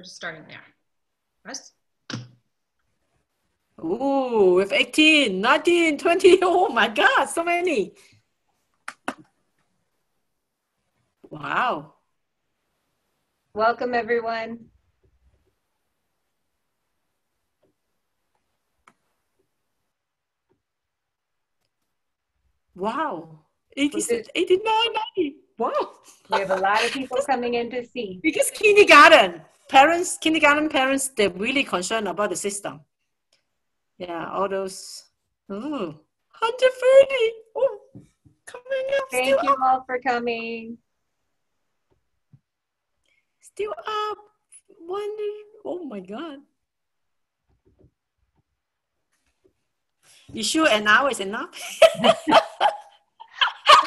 we're just starting there. Russ? Ooh, with 18, 19, 20. Oh my God, so many. Wow. Welcome, everyone. Wow. 86, 89, 90. Wow. We have a lot of people coming in to see. Because kindergarten, parents, kindergarten parents, they're really concerned about the system. Yeah, all those. Ooh, 130. Oh, coming up. Thank you up, all for coming. still up. One. Oh my God. You sure an hour is enough?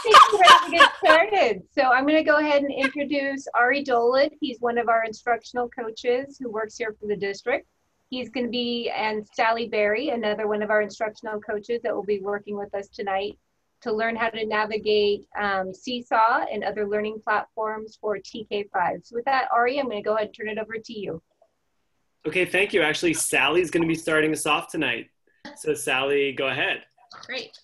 I think ready to get started. So I'm going to go ahead and introduce Ari Dolit. He's one of our instructional coaches who works here for the district. He's going to be, and Sally Berry, another one of our instructional coaches that will be working with us tonight to learn how to navigate um, Seesaw and other learning platforms for TK5. So with that, Ari, I'm going to go ahead and turn it over to you. Okay, thank you. Actually, Sally's going to be starting us off tonight. So, Sally, go ahead. Great.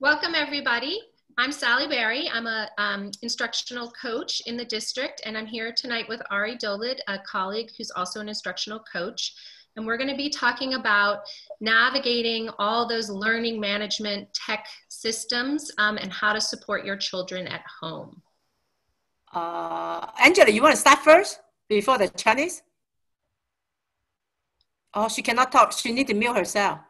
Welcome, everybody. I'm Sally Berry. I'm a um, instructional coach in the district, and I'm here tonight with Ari Dolid, a colleague who's also an instructional coach. And we're going to be talking about navigating all those learning management tech systems um, and how to support your children at home. Uh, Angela, you want to start first before the Chinese? Oh, she cannot talk. She need to mute herself.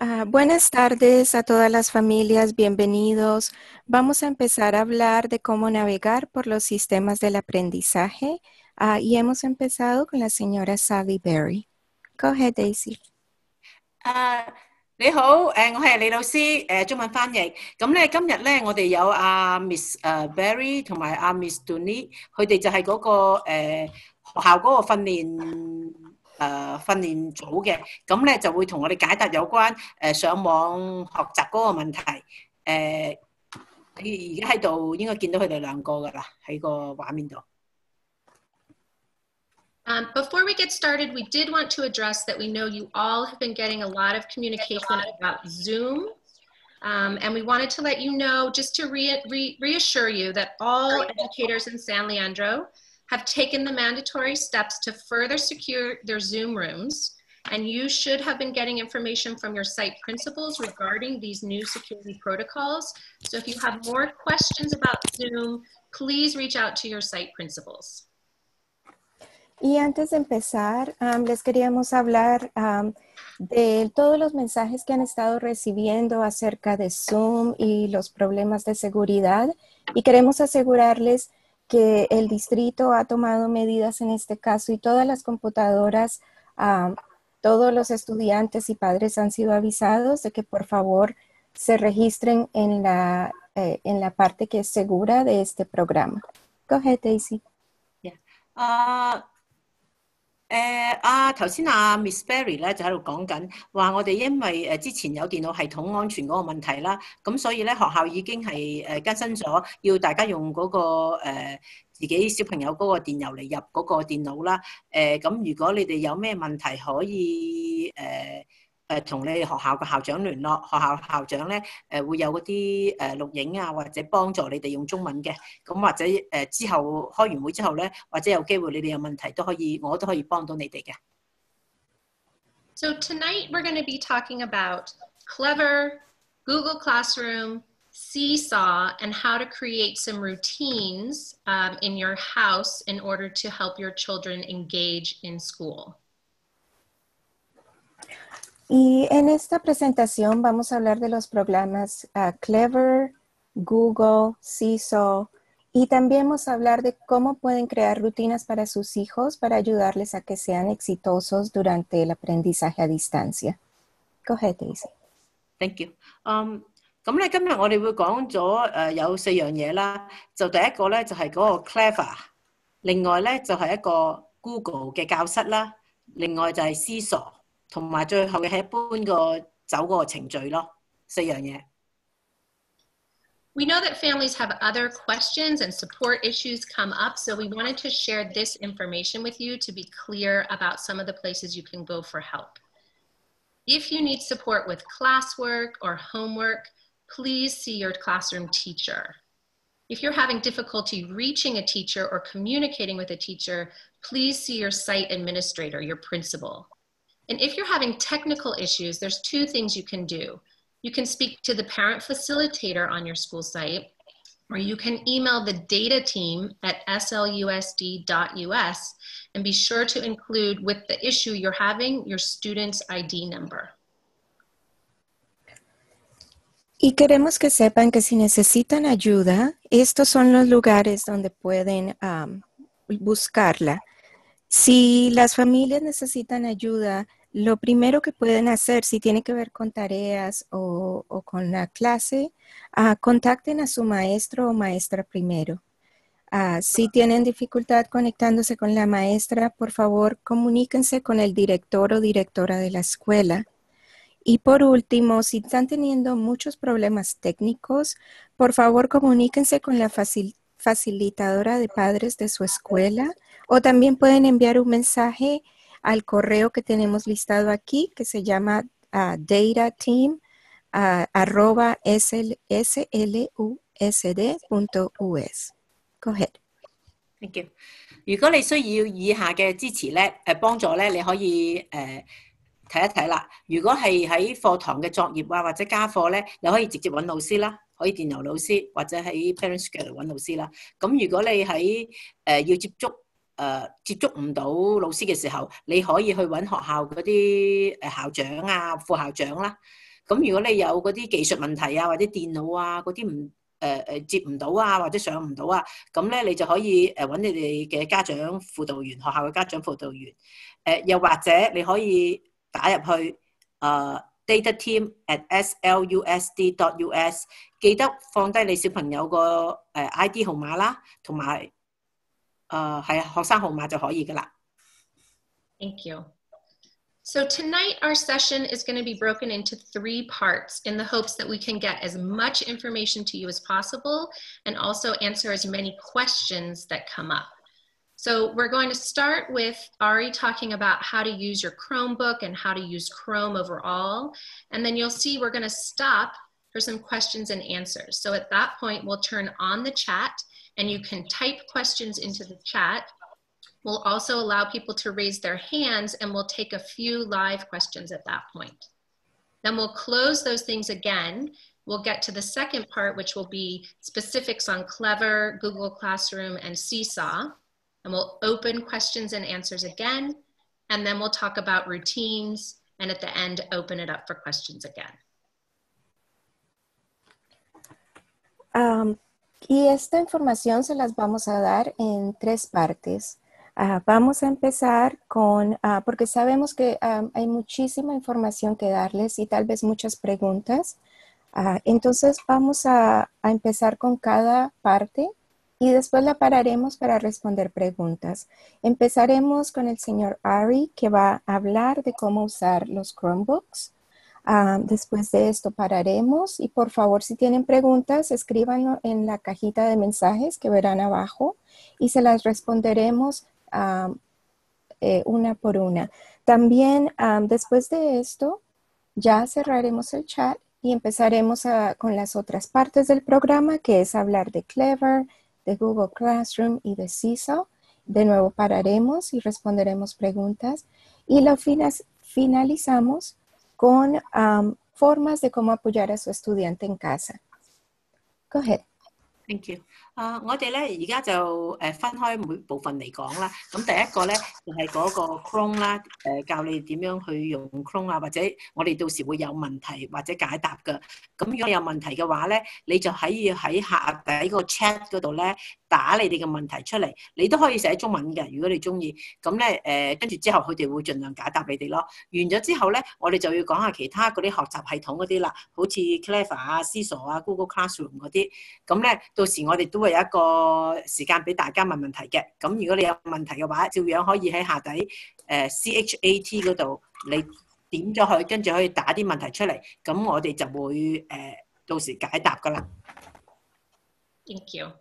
Ah, buenas tardes a todas las familias, bienvenidos. Vamos a empezar a hablar de cómo navegar por los sistemas del aprendizaje ah, y hemos empezado con la señora Sally Berry. Go ahead, Daisy. 啊，你好，诶，我系李老师，诶，中文翻译。咁咧，今日咧，我哋有阿 Miss 诶 Berry 同埋阿 Miss Dunny，佢哋就系嗰个诶学校嗰个训练 誒訓練組嘅，咁咧就會同我哋解答有關誒上網學習嗰個問題。誒，你而家喺度應該見到佢哋兩個噶啦，喺個畫面度。 Um, before we get started, we did want to address that we know you all have been getting a lot of communication about Zoom. Um, and we wanted to let you know, just to re re reassure you, that all educators in San Leandro have taken the mandatory steps to further secure their Zoom rooms. And you should have been getting information from your site principals regarding these new security protocols. So if you have more questions about Zoom, please reach out to your site principals. Y antes de empezar, am, les queríamos hablar am, de todos los mensajes que han estado recibiendo acerca de Zoom y los problemas de seguridad. Y queremos asegurarles que el distrito ha tomado medidas en este caso y todas las computadoras, am, todos los estudiantes y padres han sido avisados de que por favor se registren en la, eh, en la parte que es segura de este programa. Go ahead, Daisy. 啊 誒啊頭先阿 Miss Berry 咧就喺度講緊話，我哋因為誒之前有電腦系統安全嗰個問題啦，咁所以咧學校已經係誒更新咗，要大家用嗰、個、呃、自己小朋友嗰個電郵嚟入嗰個電腦啦。誒、咁如果你哋有咩問題可以誒 诶同你哋学校嘅校长联络，学校校长咧诶会有嗰啲诶录影啊，或者帮助你哋用中文嘅。咁或者诶之后开完会之后咧，或者有机会你哋有问题都可以，我都可以帮到你哋嘅。 So tonight we're going to be talking about Clever, Google Classroom, Seesaw, and how to create some routines um, in your house in order to help your children engage in school. Y en esta presentación vamos a hablar de los programas ah, Clever, Google, Seesaw y también vamos a hablar de cómo pueden crear rutinas para sus hijos para ayudarles a que sean exitosos durante el aprendizaje a distancia. Go ahead, Daisy. Thank you。嗯，咁咧今日我哋会讲咗诶有四样嘢啦，就第一个咧就系嗰个 Clever，另外咧就系一个 Google 嘅教室啦，另外就系 Seesaw， 同埋最后嘅系一般个走嗰个程序咯，四样嘢。 We know that families have other questions and support issues come up, so we wanted to share this information with you to be clear about some of the places you can go for help. If you need support with classwork or homework, please see your classroom teacher. If you're having difficulty reaching a teacher or communicating with a teacher, please see your site administrator, your principal. And if you're having technical issues, there's two things you can do. You can speak to the parent facilitator on your school site, or you can email the data team at slusd.us and be sure to include with the issue you're having your student's ID number. Y queremos que sepan que si necesitan ayuda, estos son los lugares donde pueden um, buscarla. Si las familias necesitan ayuda, lo primero que pueden hacer, si tiene que ver con tareas o, con la clase, uh, contacten a su maestro o maestra primero. Uh, si tienen dificultad conectándose con la maestra, por favor, comuníquense con el director o directora de la escuela. Y por último, si están teniendo muchos problemas técnicos, por favor comuníquense con la facil facilitadora de padres de su escuela o también pueden enviar un mensaje al correo que tenemos listado aquí que se llama uh, datateam uh, arroba slus.us. Go ahead. Thank you。如果你需要以下嘅支持咧，誒幫助咧，你可以誒睇一睇啦。如果係喺課堂嘅作業啊或者家課咧，你可以直接揾老師啦，可以電郵老師或者喺 Parents Square 揾老師啦。咁如果你喺誒、呃、要接觸 誒、呃、接觸唔到老師嘅時候，你可以去揾學校嗰啲誒校長啊、副校長啦。咁如果你有嗰啲技術問題啊或者電腦啊嗰啲唔誒誒接唔到啊，或者上唔到啊，咁咧你就可以誒揾你哋嘅家長輔導員，學校嘅家長輔導員。誒、呃、又或者你可以打入去誒、呃、data team at slusd dot us，記得放低你小朋友個誒 ID 號碼啦，同埋 诶系学生号码就可以噶啦。 Thank you. So tonight our session is going to be broken into three parts in the hopes that we can get as much information to you as possible and also answer as many questions that come up. So we're going to start with Ari talking about how to use your Chromebook and how to use Chrome overall. And then you'll see we're going to stop for some questions and answers. So at that point, we'll turn on the chat and you can type questions into the chat We'll also allow people to raise their hands and we'll take a few live questions at that point. Then we'll close those things again. We'll get to the second part, which will be specifics on Clever, Google Classroom, and Seesaw. And we'll open questions and answers again. And then we'll talk about routines. And at the end, open it up for questions again. Um, y esta información se las vamos a dar en tres partes. Uh, vamos a empezar con, uh, porque sabemos que um, hay muchísima información que darles y tal vez muchas preguntas. Entonces vamos a, a, empezar con cada parte y después la pararemos para responder preguntas. Empezaremos con el señor Ari que va a hablar de cómo usar los Chromebooks. Después de esto pararemos y por favor si tienen preguntas escríbanlo en la cajita de mensajes que verán abajo y se las responderemos Um, eh, una por una. También um, después de esto, ya cerraremos el chat y empezaremos con las otras partes del programa, que es hablar de Clever, de Google Classroom y de Seesaw. De nuevo pararemos y responderemos preguntas. Y lo finalizamos con formas de cómo apoyar a su estudiante en casa. Go ahead. Thank you. 啊、uh,，我哋咧而家就誒分開每部分嚟講啦。咁第一個咧就係、是、嗰個 Chrome 啦，誒教你點樣去用 Chrome 啊，或者我哋到時會有問題或者解答嘅。咁如果你有問題嘅話咧，你就可以喺下底個 chat 嗰度咧打你哋嘅問題出嚟，你都可以寫中文嘅，如果你中意。咁咧誒跟住之後佢哋會盡量解答你哋咯。完咗之後咧，我哋就要講下其他嗰啲學習系統嗰啲啦，好似 Clever 啊、Seesaw 啊、Google Classroom 嗰啲。咁咧到時我哋都會 有一个时间俾大家问问题嘅，咁如果你有问题嘅话，照样可以喺下底诶 C H A T 嗰度，你点咗佢，跟住可以打啲问题出嚟，咁我哋就会诶到时解答噶啦。 Thank you.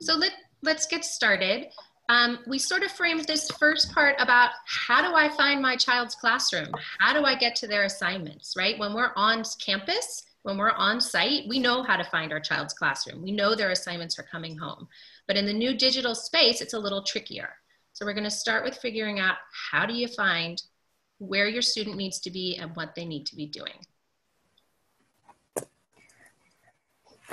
So let, let's get started. Um, we sort of framed this first part about how do I find my child's classroom? How do I get to their assignments, right? When we're on campus, when we're on site, we know how to find our child's classroom. We know their assignments are coming home. But in the new digital space, it's a little trickier. So we're gonna start with figuring out how do you find where your student needs to be and what they need to be doing.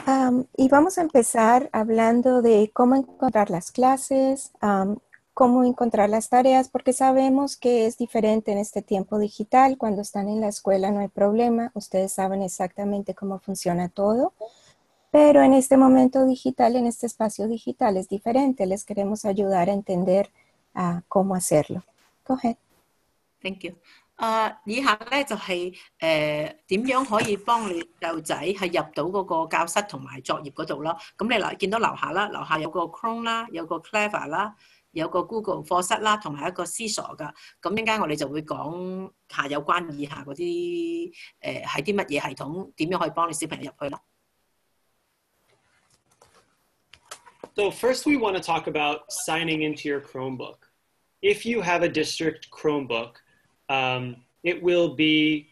Um, y vamos a empezar hablando de cómo encontrar las clases, um, cómo encontrar las tareas, porque sabemos que es diferente en este tiempo digital. Cuando están en la escuela no hay problema, ustedes saben exactamente cómo funciona todo. Pero en este momento digital, en este espacio digital es diferente. Les queremos ayudar a entender uh, cómo hacerlo. Go ahead. Thank you. 啊，以下咧就系诶点样可以帮你细路仔系入到嗰个教室同埋作业嗰度咯。咁你嗱见到楼下啦，楼下有个 Chrome 啦，有个 Clever 啦， 有个 Google 课室啦，同埋一个 C 傻噶。咁阵间我哋就会讲下有关以下嗰啲诶系啲乜嘢系统，点样可以帮你小朋友入去咯。So first we want to talk about signing into your Chromebook. If you have a district Chromebook, um, it will be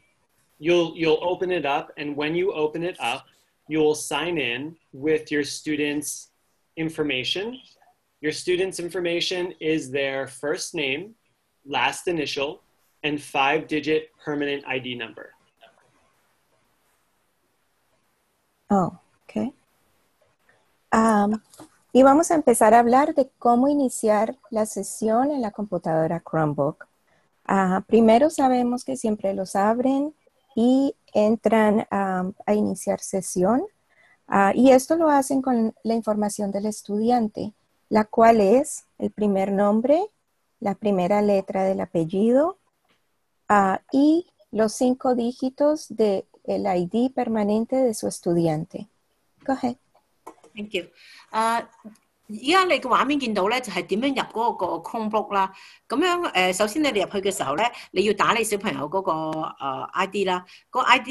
you'll you'll open it up and when you open it up you'll sign in with your students information Your students information is their first name last initial and five digit permanent id number oh okay um, y vamos a empezar a hablar de cómo iniciar la sesión en la computadora Chromebook. Primero sabemos que siempre los abren y entran um, a iniciar sesión. Uh, y esto lo hacen con la información del estudiante, la cual es el primer nombre, la primera letra del apellido uh, y los cinco dígitos del ID permanente de su estudiante. Go ahead. Thank you. 而家你嘅画面见到咧，就系点样入嗰个 Chromebook 啦。咁样诶，首先你哋入去嘅时候咧，你要打你小朋友嗰个 ID 啦。个 ID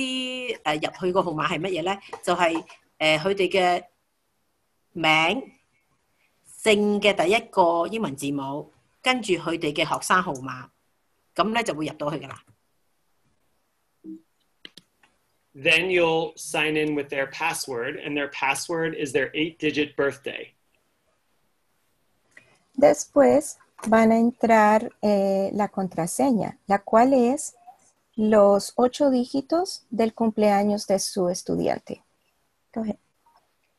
诶入去个号码系乜嘢咧？就系诶佢哋嘅名、 姓嘅第一个英文字母，跟住佢哋嘅学生号码，咁咧就会入到去噶啦。Then you'll sign in with their password, and their password is their eight-digit birthday. Después van a entrar eh, la contraseña, la cual es los ocho dígitos del cumpleaños de su estudiante. Go ahead.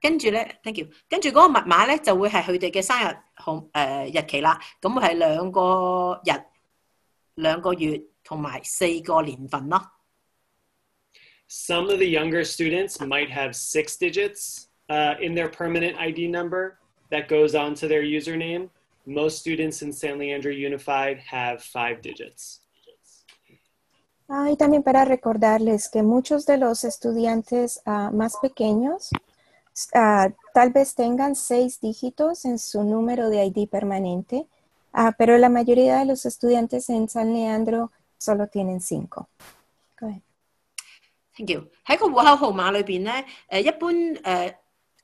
跟住咧，thank you。跟住嗰个密码咧，就会系佢哋嘅生日号诶、呃、日期啦。咁系两个日、两个月同埋四个年份咯。Some of the younger students might have six digits uh, in their permanent ID number that goes on to their username. Most students in San Leandro Unified have five digits. Ah, y también para recordarles que muchos de los estudiantes uh, más pequeños uh, tal vez tengan seis dígitos en su número de ID permanente, uh, pero la mayoría de los estudiantes en San Leandro solo tienen cinco. Go ahead. Thank you。喺个户口号码里边咧，诶一般诶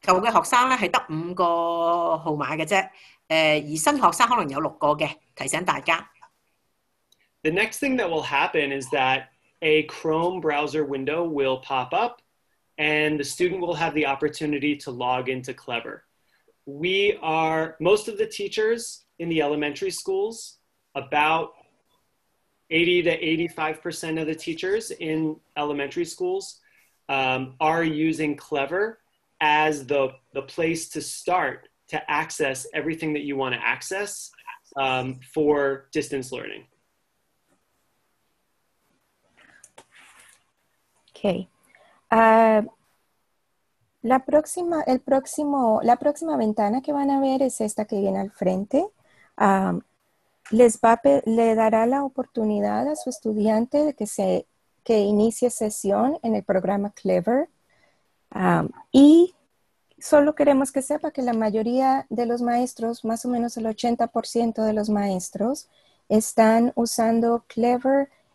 旧嘅学生咧系得五个号码嘅啫。诶，而新学生可能有六个嘅，提醒大家。The next thing that will happen is that a Chrome browser window will pop up and the student will have the opportunity to log into Clever. We are, most of the teachers in the elementary schools, about 80 to 85% of the teachers in elementary schools um, are using Clever as the, the place to start to access everything that you want to access um, for distance learning. Okay. Uh, la, próxima, el próximo, la próxima ventana que van a ver es esta que viene al frente. Um, les le dará la oportunidad a su estudiante de que, se, que inicie sesión en el programa Clever um, y solo queremos que sepa que la mayoría de los maestros, más o menos el 80% de los maestros, están usando Clever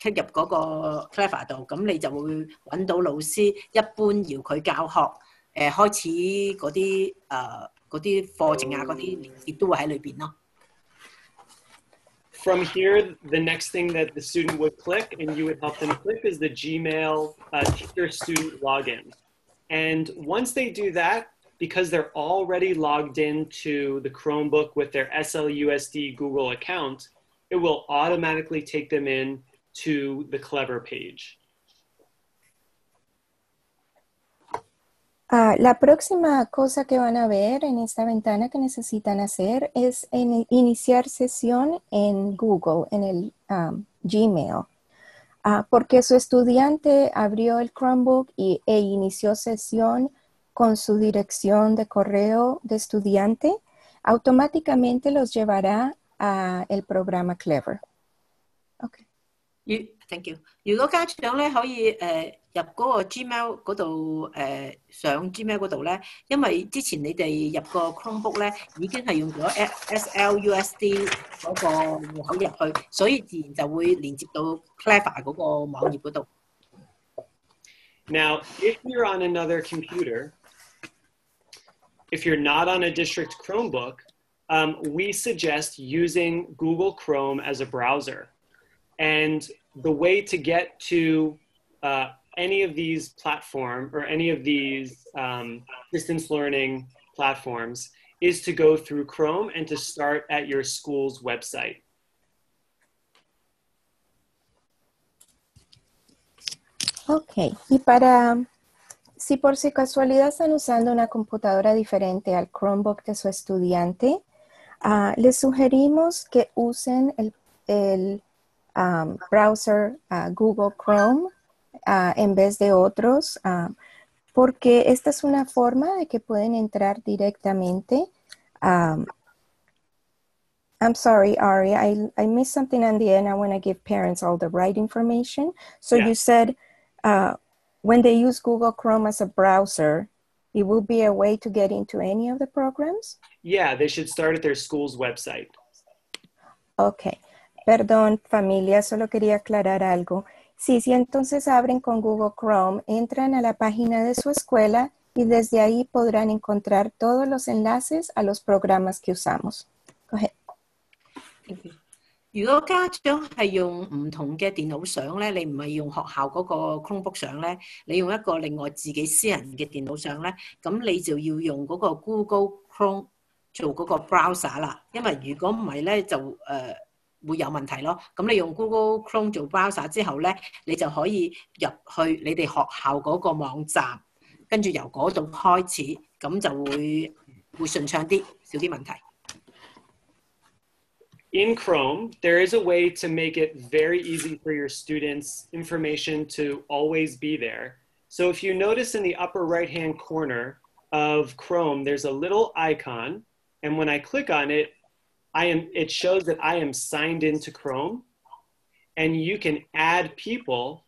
click 入嗰个 Clever 度，咁你就会揾到老师一般要佢教学诶、开始嗰啲诶嗰啲课程啊，嗰啲连结都会喺里边咯。 From here, the next thing that the student would click and you would help them click is the Gmail uh, teacher student login. And once they do that, because they're already logged into the Chromebook with their SLUSD Google account, it will automatically take them in to the Clever page. Ah, la próxima cosa que van a ver en esta ventana que necesitan hacer es iniciar sesión en Google, en el um, Gmail, Ah, porque su estudiante abrió el Chromebook y, e inició sesión con su dirección de correo de estudiante, automáticamente los llevará a el programa Clever. Okay. 如 thank you。如果家长咧可以诶、呃入嗰个 Gmail 嗰度诶上 Gmail 嗰度咧，因为之前你哋入个 Chromebook 咧已经系用咗 SLUSD 嗰个户口入去，所以自然就会连接到 Clever 嗰个网页嗰度。 Now, if you're on another computer, if you're not on a district Chromebook, um, we suggest using Google Chrome as a browser. And the way to get to uh, any of these platform or any of these um, distance learning platforms is to go through Chrome and to start at your school's website. Ok, y para, si por si casualidad están usando una computadora diferente al Chromebook de su estudiante, ah, les sugerimos que usen el, el, um, browser ah, Google Chrome ah, en vez de otros, ah, porque esta es una forma de que pueden entrar directamente. um, I'm sorry, Ari, I, I missed something on the end. I want to give parents all the right information. So Yeah. you said uh, when they use Google Chrome as a browser, it will be a way to get into any of the programs? Yeah, they should start at their school's website. Ok, perdón familia, solo quería aclarar algo. Sí, sí, entonces abren con Google Chrome, entran a la página de su escuela y desde ahí podrán encontrar todos los enlaces a los programas que usamos. Go ahead. 如果家长系用唔同嘅电脑上咧，你唔系用学校嗰个 Chromebook 上咧，你用一个另外自己私人嘅电脑上咧，咁你就要用嗰个 Google Chrome 做嗰个 browser 啦。因为如果唔系咧，就诶、呃、 会有问题咯。咁你用 Google Chrome 做 browser 之后咧，你就可以入去你哋学校嗰个网站，跟住由嗰度开始，咁就会会顺畅啲，少啲问题。 in Chrome, there is a way to make it very easy for your students' information to always be there. So if you notice in the upper right hand corner of Chrome, there's a little icon. And when I click on it, I am, it shows that I am signed into Chrome. And you can add people,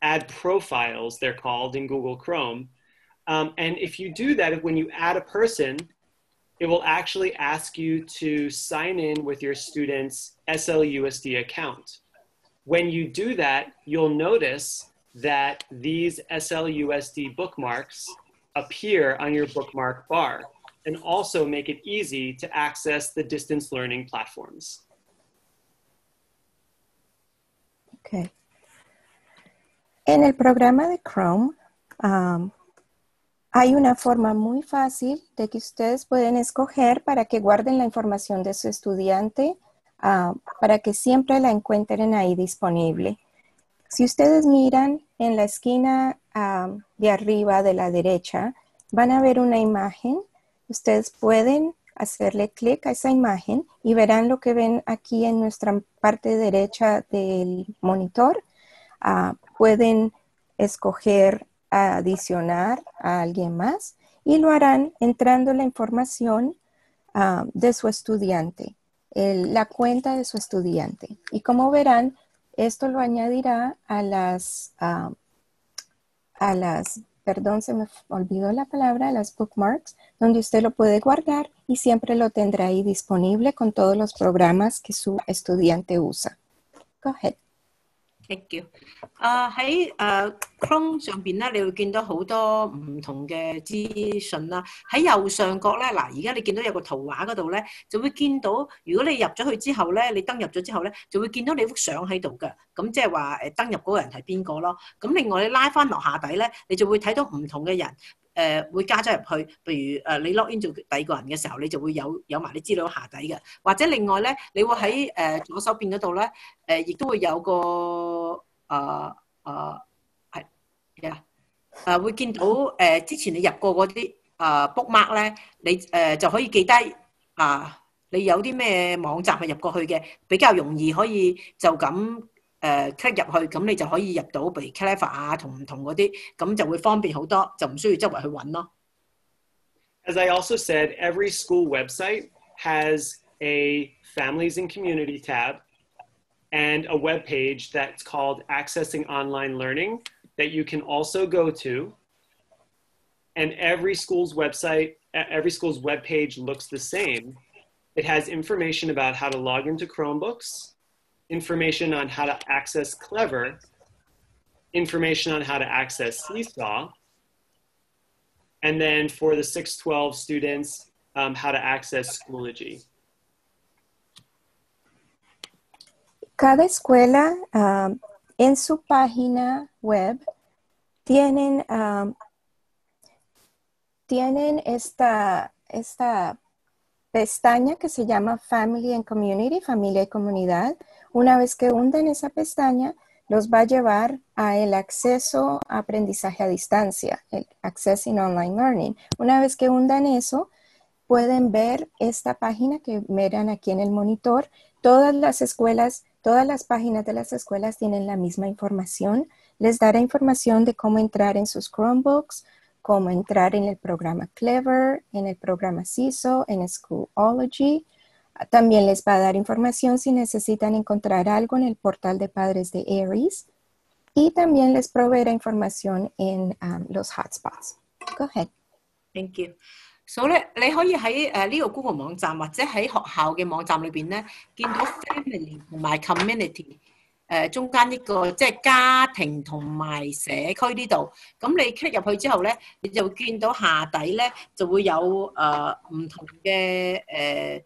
add profiles, they're called in Google Chrome. Um, and if you do that, when you add a person, it will actually ask you to sign in with your student's SLUSD account. When you do that, you'll notice that these SLUSD bookmarks appear on your bookmark bar and also make it easy to access the distance learning platforms. Ok. En el programa de Chrome, um, hay una forma muy fácil de que ustedes pueden escoger para que guarden la información de su estudiante, ah, para que siempre la encuentren ahí disponible. Si ustedes miran en la esquina ah, de arriba de la derecha, van a ver una imagen. Ustedes pueden hacerle clic a esa imagen y verán lo que ven aquí en nuestra parte derecha del monitor. Ah, pueden escoger adicionar a alguien más y lo harán entrando la información ah, de su estudiante. la cuenta de su estudiante. Y como verán, esto lo añadirá a las, ah, a las, perdón, se me olvidó la palabra, las bookmarks, donde usted lo puede guardar y siempre lo tendrá ahí disponible con todos los programas que su estudiante usa. Go ahead. Thank you。啊喺誒 Chrome 上邊咧，你會見到好多唔同嘅資訊啦。喺右上角咧，嗱而家你見到有個圖畫嗰度咧，就會見到如果你入咗去之後咧，你登入咗之後咧，就會見到你幅相喺度嘅。咁即係話誒登入嗰個人係邊個咯？咁另外你拉翻落下底咧，你就會睇到唔同嘅人。 誒、會加咗入去，譬如誒、你 log in 做第二個人嘅時候，你就會有有埋啲資料下底嘅，或者另外咧，你會喺誒、左手邊嗰度咧，誒、亦都會有個誒誒係呀誒會見到誒、之前你入過嗰啲誒 bookmark 咧，你誒、就可以記低啊，你有啲咩網站係入過去嘅，比較容易可以就咁。 诶 click 入去，咁你就可以入到，譬如 Clever 啊，同唔同嗰啲，咁就会方便好多，就唔需要周围去揾咯。 As I also said, every school website has a families and community tab and a web page that's called Accessing Online Learning that you can also go to. And every school's website, e- every school's web page looks the same. It has information about how to log into Chromebooks, information on how to access Clever, information on how to access Seesaw, and then for the 612 students, um, how to access Schoology. Cada escuela ah, en su página web tienen, ah, tienen esta, esta pestaña que se llama Family and Community, familia y comunidad. Una vez que hunden esa pestaña, los va a llevar a el acceso a aprendizaje a distancia, el Accessing Online Learning. Una vez que hundan eso, pueden ver esta página que miran aquí en el monitor. Todas las escuelas, todas las páginas de las escuelas tienen la misma información. Les dará información de cómo entrar en sus Chromebooks, cómo entrar en el programa Clever, en el programa CISO, en Schoology. También les va a dar información si necesitan encontrar algo en el portal de padres de Aries. Y también les proveerá información en um, los hotspots. Go ahead. Thank you。所以咧，你可以喺诶呢个 Google 网站或者喺学校嘅网站里边咧，见到 family 同埋 community 诶、中间呢、个即系家庭同埋社区呢度。咁你 click 入去之后咧，你就会见到下底咧就会有诶唔、同嘅诶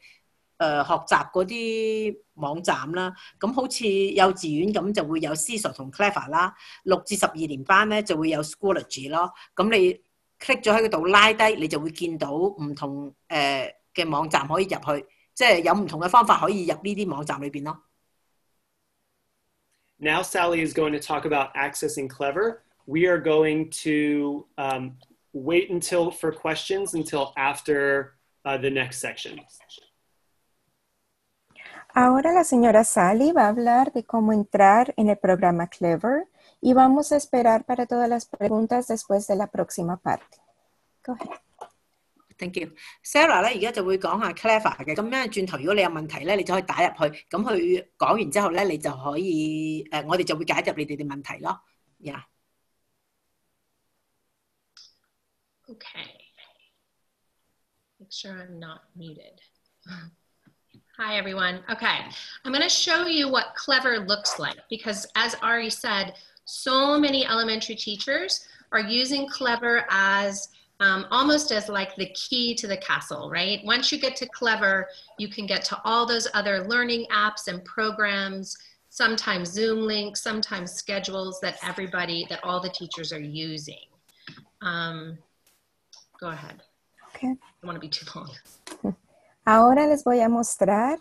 誒學習嗰啲網站啦。咁好似幼稚園咁就會有 Seesaw 同 Clever 啦，六至十二年班咧就會有 Schoology 咯。咁你 click 咗喺嗰度拉低，你就會見到唔同誒嘅、網站可以入去，即係有唔同嘅方法可以入呢啲網站裏邊咯。 Now, Sally is going to talk about accessing Clever. We are going to um, wait until for questions until after uh, the next section. Ahora la señora Sally va a hablar de cómo entrar en el programa Clever y vamos a esperar para todas las preguntas después de la próxima parte. Go ahead. Thank you。Sarah 咧而家就会讲下 Clever 嘅，咁样转头如果你有问题咧，你就可以打入去，咁佢讲完之后咧，你就可以诶、我哋就会解答你哋嘅问题咯。Yeah。 Okay. Make sure I'm not muted. Hi, everyone. Okay, I'm going to show you what Clever looks like because, as Ari said, so many elementary teachers are using Clever as um, almost as like the key to the castle, right? Once you get to Clever, you can get to all those other learning apps and programs, sometimes Zoom links, sometimes schedules that everybody, that all the teachers are using. Um, Go ahead. Okay. I don't want to be too long. Ahora les voy a mostrar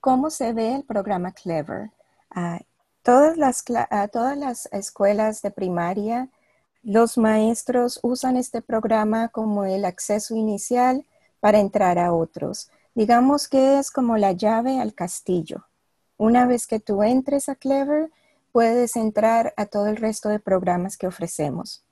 cómo se ve el programa Clever. Ah, todas, las, ah, todas las escuelas de primaria, los maestros usan este programa como el acceso inicial para entrar a otros. Digamos que es como la llave al castillo. Una vez que tú entres a Clever, puedes entrar a todo el resto de programas que ofrecemos.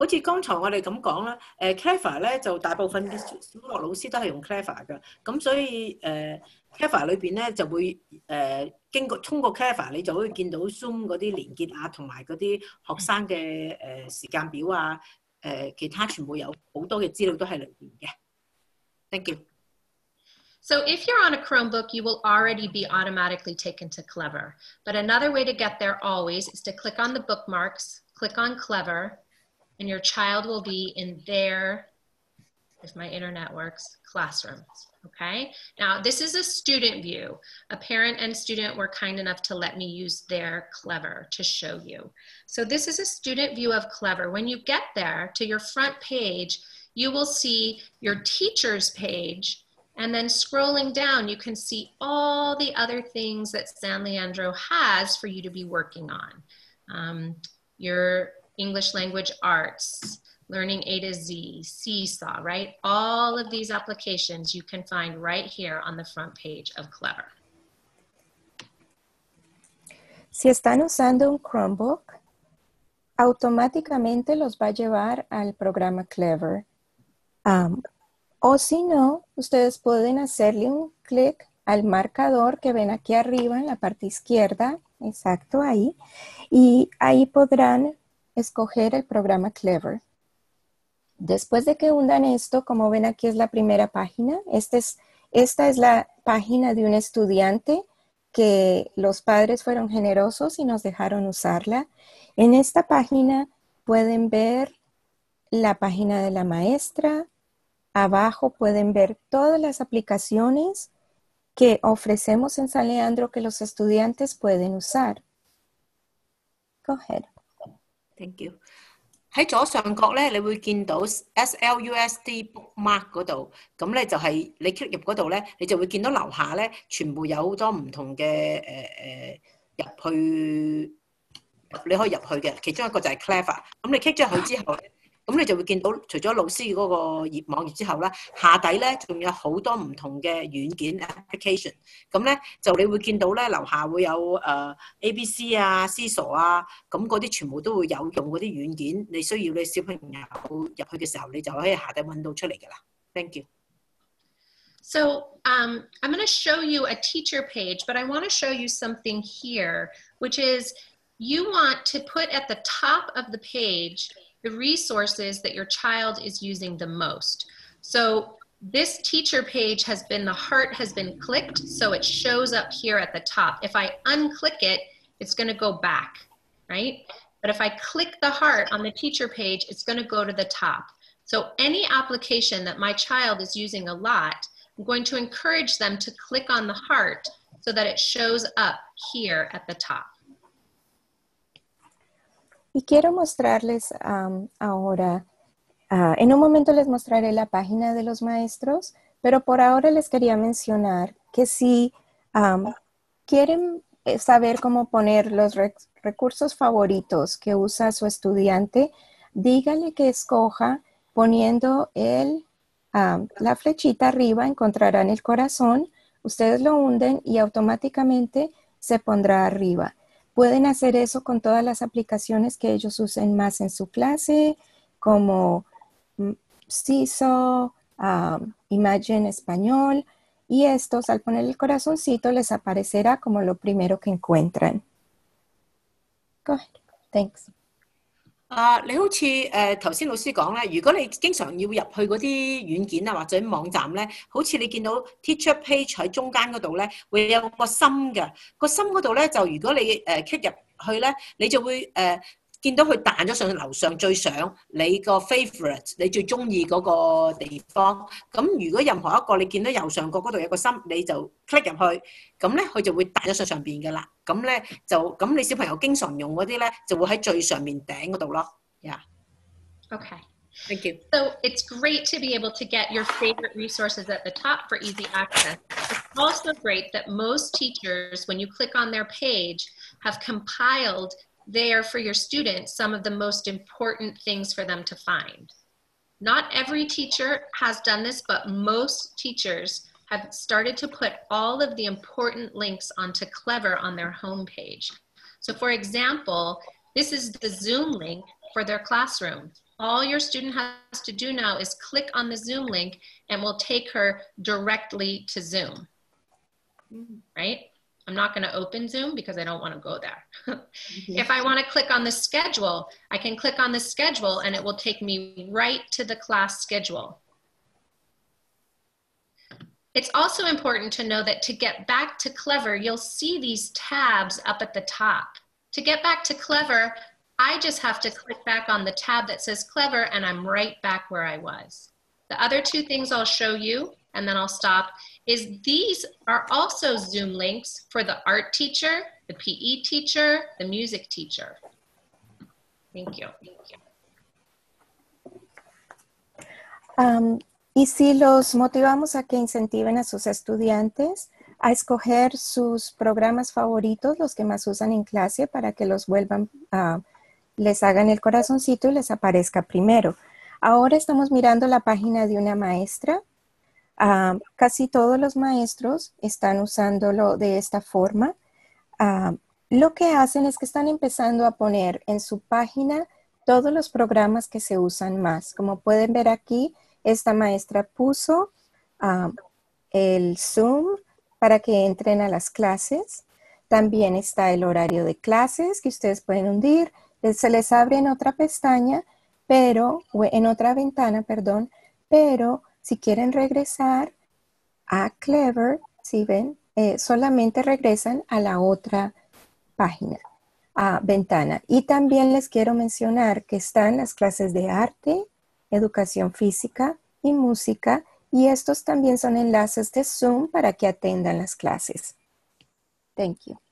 好似刚才我哋咁讲啦，诶 Clever 咧就大部分嘅小学老师都系用 Clever 嘅，咁所以诶 Clever 里边咧就会诶经过通过 Clever 你就可以见到 Zoom 嗰啲连结啊，同埋嗰啲学生嘅诶时间表啊，诶其他全部有好多嘅资料都喺里边嘅。Thank you. So if you're on a Chromebook, you will already be automatically taken to Clever. But another way to get there always is to click on the bookmarks, click on Clever, and your child will be in their, if my internet works, classroom. Okay, now this is a student view. A parent and student were kind enough to let me use their Clever to show you. So this is a student view of Clever. When you get there to your front page, you will see your teacher's page and then scrolling down, you can see all the other things that San Leandro has for you to be working on. Um, your English language arts, learning A to Z, Seesaw, right? All of these applications you can find right here on the front page of Clever. Si están usando un Chromebook, automáticamente los va a llevar al programa Clever. Um, o si no, ustedes pueden hacerle un clic al marcador que ven aquí arriba en la parte izquierda, exacto ahí, y ahí podrán escoger el programa Clever. Después de que hundan esto, como ven aquí es la primera página. Este es, esta es la página de un estudiante que los padres fueron generosos y nos dejaron usarla. En esta página pueden ver la página de la maestra. Abajo pueden ver todas las aplicaciones que ofrecemos en San Leandro que los estudiantes pueden usar. Ahead. Thank you。喺左上角咧，你會見到 SLUSD bookmark 嗰度，咁咧就係你 click 入嗰度咧，你就會見到樓下咧，全部有好多唔同嘅誒誒入去，你可以入去嘅。其中一個就係 Clever，咁你 click 咗佢之後咧。 咁你就會見到，除咗老師嗰個頁網頁之後咧，下底咧仲有好多唔同嘅軟件 application。咁咧就你會見到咧，樓下會有誒 A、B、C 啊、C 傻啊，咁嗰啲全部都會有用嗰啲軟件。你需要你小朋友入去嘅時候，你就可以下底揾到出嚟㗎啦。Thank you. So um, I'm going to show you a teacher page, but I want to show you something here, which is you want to put at the top of the page the resources that your child is using the most. So this teacher page has been, the heart has been clicked, so it shows up here at the top. If I unclick it, it's gonna go back, right? But if I click the heart on the teacher page, it's gonna go to the top. So any application that my child is using a lot, I'm going to encourage them to click on the heart so that it shows up here at the top. Y quiero mostrarles ahora, ah, en un momento les mostraré la página de los maestros, pero por ahora les quería mencionar que si quieren eh, saber cómo poner los recursos favoritos que usa su estudiante, dígale que escoja poniendo el, la flechita arriba, encontrarán el corazón, ustedes lo hunden y automáticamente se pondrá arriba. Pueden hacer eso con todas las aplicaciones que ellos usen más en su clase, como CISO, um, Imagine Español, y estos al poner el corazoncito les aparecerá como lo primero que encuentran. Go ahead. Thanks. 啊，你好似誒頭先老師講咧，如果你經常要入去嗰啲軟件啊或者網站咧，好似你見到 Teacher Page 喺中間嗰度咧，會有個心嘅，個心嗰度咧就如果你誒 click 入去咧，你就會誒、呃、 見到佢彈咗上樓上最上你個 favorite，你最中意嗰個地方。咁如果任何一個你見到右上角嗰度有個心，你就 click 入去，咁咧佢就會彈咗上上邊嘅啦。咁咧就咁你小朋友經常用嗰啲咧，就會喺最上面頂嗰度咯。Yeah. Okay. Thank you. So it's great to be able to get your favorite resources at the top for easy access. It's also great that most teachers, when you click on their page, have compiled there for your students some of the most important things for them to find. Not every teacher has done this, but most teachers have started to put all of the important links onto Clever on their homepage. So for example, this is the Zoom link for their classroom. all your student has to do now is click on the Zoom link and we'll take her directly to Zoom, mm. right? I'm not gonna open Zoom because I don't wanna go there. Mm-hmm. if I wanna click on the schedule, I can click on the schedule and it will take me right to the class schedule. It's also important to know that to get back to Clever, you'll see these tabs up at the top. To get back to Clever, I just have to click back on the tab that says Clever and I'm right back where I was. The other two things I'll show you, and then I'll stop, is these are also Zoom links for the art teacher, the PE teacher, the music teacher. Thank you. Thank you. Um, y si los motivamos a que incentiven a sus estudiantes a escoger sus programas favoritos, los que más usan en clase, para que los vuelvan, uh, les hagan el corazoncito y les aparezca primero. Ahora estamos mirando la página de una maestra. Uh, casi todos los maestros están usándolo de esta forma. Uh, lo que hacen es que están empezando a poner en su página todos los programas que se usan más. Como pueden ver aquí, esta maestra puso um, el Zoom para que entren a las clases. También está el horario de clases que ustedes pueden hundir. Se les abre en otra pestaña, pero, en otra ventana, perdón, pero si quieren regresar a Clever, si ven, eh, solamente regresan a la otra página, a ventana. Y también les quiero mencionar que están las clases de arte, educación física y música, y estos también son enlaces de Zoom para que atendan las clases. Thank you.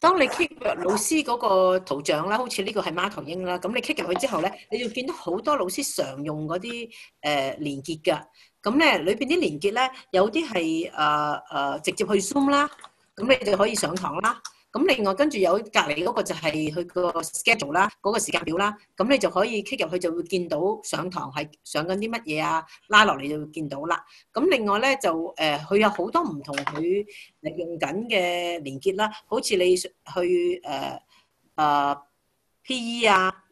當你 click 入老師嗰個圖像啦，好似呢個係貓頭鷹啦，咁你 click 入去之後咧，你要見到好多老師常用嗰啲誒連結㗎。咁咧裏邊啲連結咧，有啲係誒誒直接去 Zoom 啦，咁你就可以上堂啦。 咁另外跟住有隔離嗰個就係佢個 schedule 啦，嗰個時間表啦，咁你就可以 click 入去就會見到上堂係上緊啲乜嘢啊，拉落嚟就會見到啦。咁另外咧就誒，佢有好多唔同佢用緊嘅連結啦，好似你去誒誒 P.E. 啊、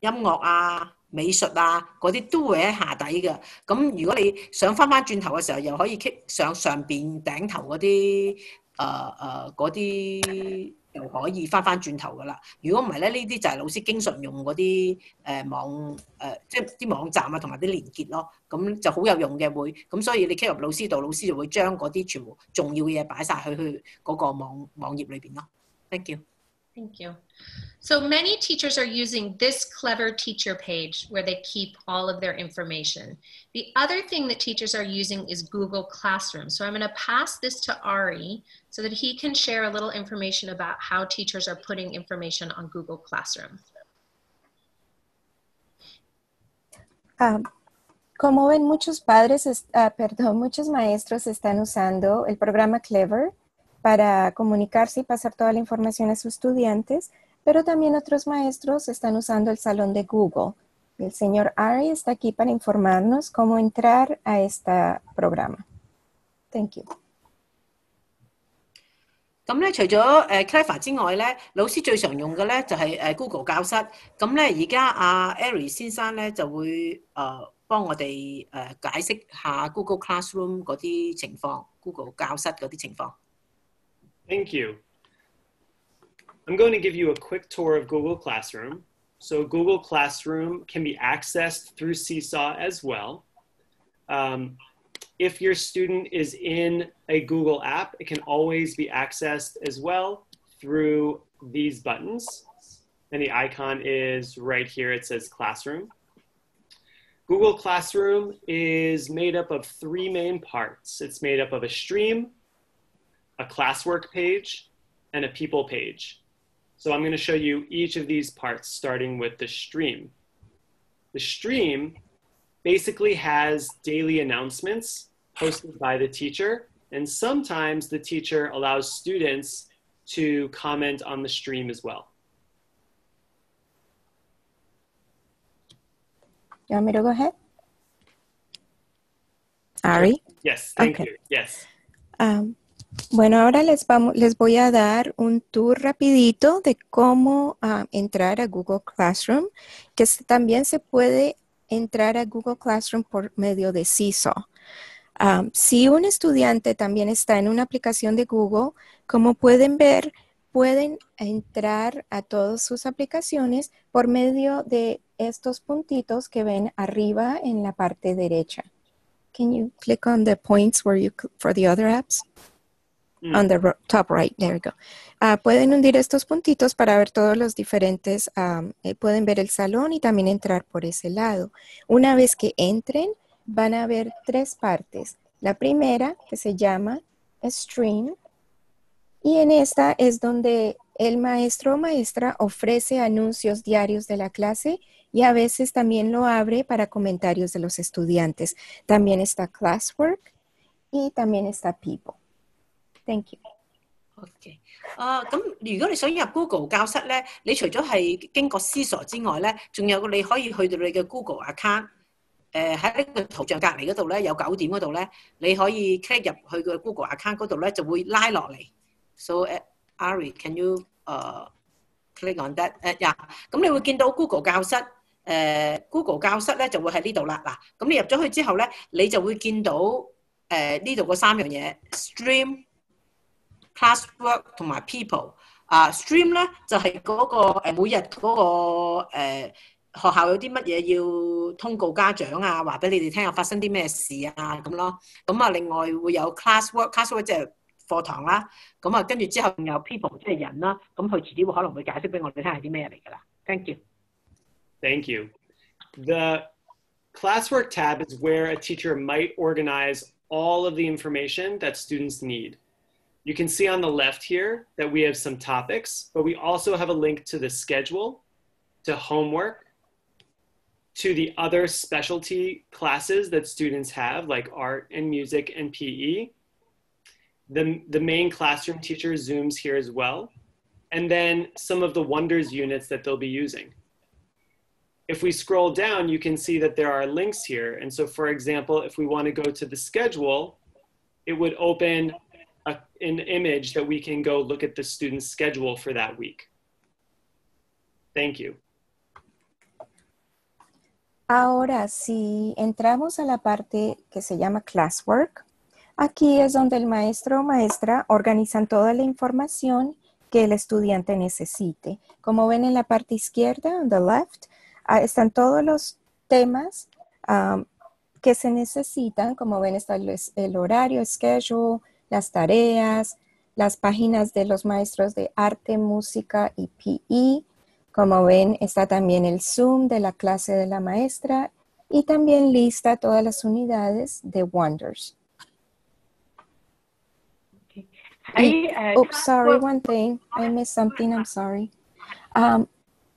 音樂啊、美術啊嗰啲都會喺下底嘅。咁如果你想翻翻轉頭嘅時候，又可以 click 上上邊頂頭嗰啲。 誒誒嗰啲又可以翻翻轉頭噶啦。如果唔係咧，呢啲就係老師經常用嗰啲誒網誒、呃，即係啲網站啊，同埋啲連結咯。咁就好有用嘅會。咁所以你 click 入老師度，老師就會將嗰啲全部重要嘅嘢擺晒去去嗰個網網頁裏邊咯。Thank you. Thank you. So many teachers are using this clever teacher page where they keep all of their information. The other thing that teachers are using is Google Classroom. So I'm going to pass this to Ari so that he can share a little information about how teachers are putting information on Google Classroom. Um, como ven, muchos padres, uh, perdón, muchos maestros están usando el programa Clever para comunicarse y pasar toda la información a sus estudiantes, pero también otros maestros están usando el salón de Google. El señor Ari está aquí para informarnos cómo entrar a este programa. Thank you. 咁咧，除咗诶 Clever 之外咧，老师最常用嘅咧就系诶 Google 教室。咁咧，而家阿 Ari 先生咧就会诶帮我哋诶解释下 Google Classroom 嗰啲情况，Google 教室嗰啲情况。 Thank you. I'm going to give you a quick tour of Google Classroom. So Google Classroom can be accessed through Seesaw as well. Um, if your student is in a Google app, it can always be accessed as well through these buttons. And the icon is right here. It says Classroom. Google Classroom is made up of three main parts. It's made up of a stream, a classwork page, and a people page. So I'm going to show you each of these parts, starting with the stream. The stream basically has daily announcements posted by the teacher, and sometimes the teacher allows students to comment on the stream as well. You want me to go ahead? Ari? Yes, thank okay. you. Yes. Um, Bueno, ahora les, vamos, les voy a dar un tour rapidito de cómo ah, entrar a Google Classroom, que también se puede entrar a Google Classroom por medio de Seesaw. Ah, si un estudiante también está en una aplicación de Google, como pueden ver, pueden entrar a todas sus aplicaciones por medio de estos puntitos que ven arriba en la parte derecha. Can you click on the points where you for the other apps? Mm. On the top right, there we go. Ah, pueden hundir estos puntitos para ver todos los diferentes, am, eh, pueden ver el salón y también entrar por ese lado. Una vez que entren, van a ver tres partes. La primera, que se llama Stream, y en esta es donde el maestro o maestra ofrece anuncios diarios de la clase y a veces también lo abre para comentarios de los estudiantes. También está Classwork y también está People. Thank you. OK，啊咁如果你想入 Google 教室咧，你除咗係經過思索之外咧，仲有個你可以去到你嘅 Google account，誒喺呢個圖像隔離嗰度咧有九點嗰度咧，你可以 click 入去個 Google account 嗰度咧就會拉落嚟。So uh, Ari, can you 誒、click on that？誒呀，咁你會見到 Google 教室。誒、Google 教室咧就會喺呢度啦，嗱，咁你入咗去之後咧，你就會見到誒呢度嗰三樣嘢，stream、 classwork 同埋 people。啊，stream 咧就係嗰、個誒每日嗰、個誒、學校有啲乜嘢要通告家長啊，話俾你哋聽有發生啲咩事啊咁咯。咁啊，另外會有 classwork，classwork 即係課堂啦。咁啊，跟住之後仲有 people 即係人啦。咁佢遲啲會可能會解釋俾我哋聽係啲咩嚟㗎啦。Thank you。 Thank you. The classwork tab is where a teacher might organize all of the information that students need. You can see on the left here that we have some topics, but we also have a link to the schedule, to homework, to the other specialty classes that students have, like art and music and PE. The, the main classroom teacher zooms here as well, and then some of the wonders units that they'll be using if we scroll down, you can see that there are links here. And so, for example, if we want to go to the schedule, it would open an image that we can go look at the student's schedule for that week. Thank you. Ahora, si entramos a la parte que se llama Classwork, aquí es donde el maestro o maestra organizan toda la información que el estudiante necesite. Como ven en la parte izquierda, on the left, están todos los temas um, que se necesitan. Como ven, está el, el horario, schedule, las tareas, las páginas de los maestros de arte, música y PE. Como ven, está también el Zoom de la clase de la maestra y también lista todas las unidades de Wonders. 喺誒 Oops, sorry, one thing. I missed something. I'm sorry. Um,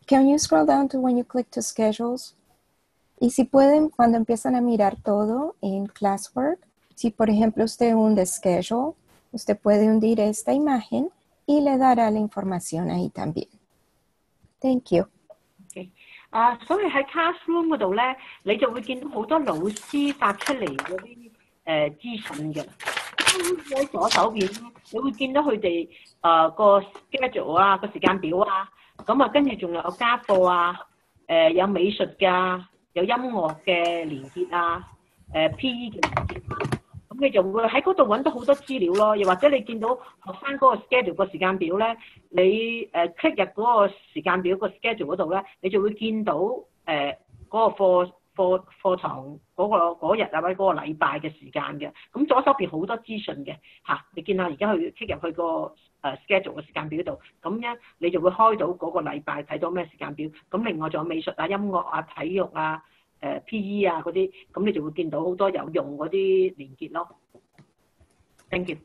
can you scroll down to when you click to schedules? Y si pueden, cuando empiezan a mirar todo en Classwork, si por ejemplo usted hunde schedule, usted puede hundir esta imagen y le dará la información ahí también. Thank you. 啊，所以喺 classroom 嗰度咧，你就會見到好多老師發出嚟嗰啲誒資訊嘅。喺左手邊咧，你會見到佢哋誒個 schedule 啊，個時間表啊，咁啊跟住仲有家課啊，誒、有美術㗎，有音樂嘅連結啊，誒、P.E. 嘅連結啊。咁 你就會喺嗰度揾到好多資料咯，又或者你見到學生嗰個 schedule 個時間表咧，你誒 click 入嗰個時間表個 schedule 嗰度咧，你就會見到誒嗰、個課課課堂嗰、個嗰日啊或者嗰個禮拜嘅時間嘅。咁左手邊好多資訊嘅嚇、你見下而家去 click 入去個誒 schedule 嘅時間表度，咁樣你就會開到嗰個禮拜睇到咩時間表。咁另外仲有美術啊、音樂啊、體育啊。 诶 P.E. 啊嗰啲，咁你就会见到好多有用嗰啲连结咯。Thank you。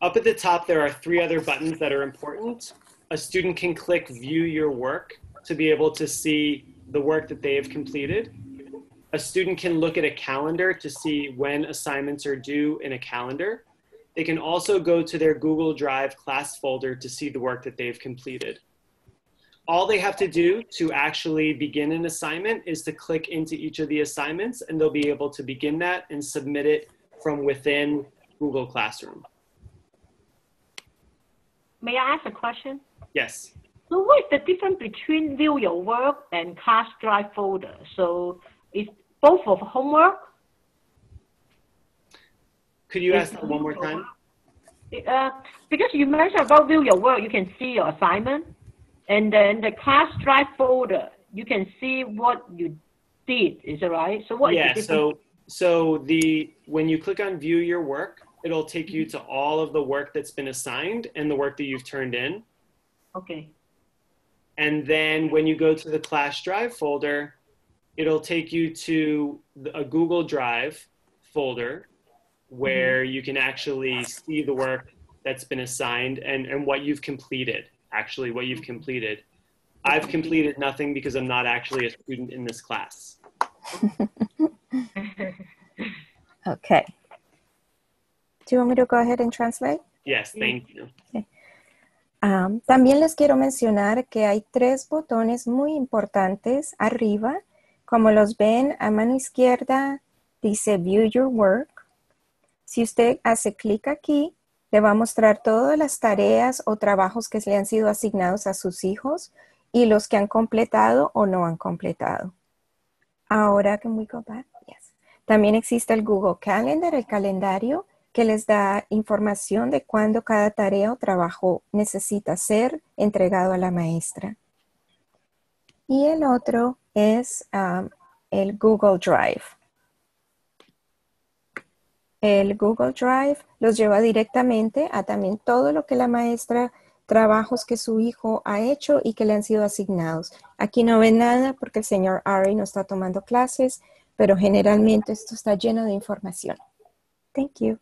Up at the top, there are three other buttons that are important. A student can click View Your Work to be able to see the work that they have completed. A student can look at a calendar to see when assignments are due in a calendar. They can also go to their Google Drive class folder to see the work that they've completed. All they have to do to actually begin an assignment is to click into each of the assignments, and they'll be able to begin that and submit it from within Google Classroom. May I ask a question? Yes. So what is the difference between view your work and class drive folder? So it's both of homework? Could you ask that one more time? Uh, because you mentioned about view your work, you can see your assignment. And then the class drive folder, you can see what you did, is it right? So what? yeah, so so the when you click on view your work, it'll take you to all of the work that's been assigned and the work that you've turned in. Okay. And then when you go to the class drive folder, it'll take you to a Google Drive folder where mm-hmm. you can actually see the work that's been assigned and, and what you've completed, actually, what you've completed. I've completed nothing because I'm not actually a student in this class. Okay. Do you want me to go ahead and translate? Yes, thank you. Okay. Um, también les quiero mencionar que hay tres botones muy importantes arriba. Como los ven a mano izquierda, dice View Your Work. Si usted hace clic aquí, le va a mostrar todas las tareas o trabajos que le han sido asignados a sus hijos y los que han completado o no han completado. Ahora, we go back? Yes. También existe el Google Calendar, el calendario, que les da información de cuándo cada tarea o trabajo necesita ser entregado a la maestra. Y el otro es um, el Google Drive El Google Drive los lleva directamente a también todo lo que la maestra, trabajos que su hijo ha hecho y que le han sido asignados. Aquí no ven nada porque el señor Ari no está tomando clases, pero generalmente esto está lleno de información. Thank you.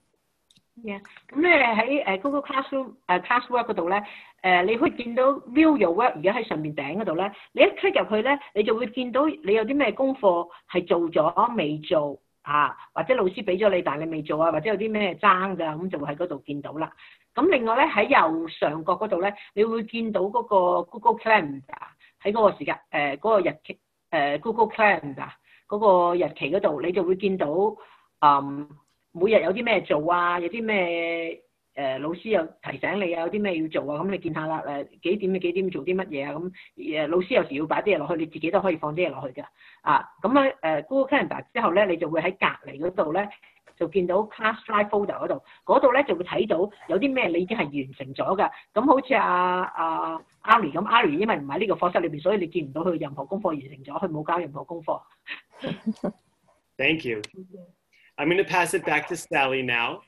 Yeah. 咁咧喺诶 Google Classroom 诶、Classwork 嗰度咧，诶、你可以见到 View Your Work，而家喺上面顶嗰度咧，你一 click 入去咧，你就会见到你有啲咩功课系做咗未做 啊，或者老師俾咗你但係你未做啊，或者有啲咩爭㗎，咁就會喺嗰度見到啦。咁另外咧喺右上角嗰度咧，你會見到嗰個 Google Calendar 喺嗰個時間誒嗰、個日期誒、Google Calendar 嗰個日期嗰度，你就會見到嗯。每日有啲咩做啊，有啲咩 誒老師又提醒你啊，有啲咩要做啊，咁你見下啦誒幾點幾點做啲乜嘢啊，咁誒老師有時要擺啲嘢落去，你自己都可以放啲嘢落去嘅啊，咁咧誒 Google Calendar 之後咧，你就會喺隔離嗰度咧就見到 Class Drive Folder 嗰度，嗰度咧就會睇到有啲咩你已經係完成咗㗎，咁好似阿阿 Ari 咁，Ari 因為唔喺呢個課室裏邊，所以你見唔到佢任何功課完成咗，佢冇交任何功課。 Thank you. I'm going to pass it back to Sally now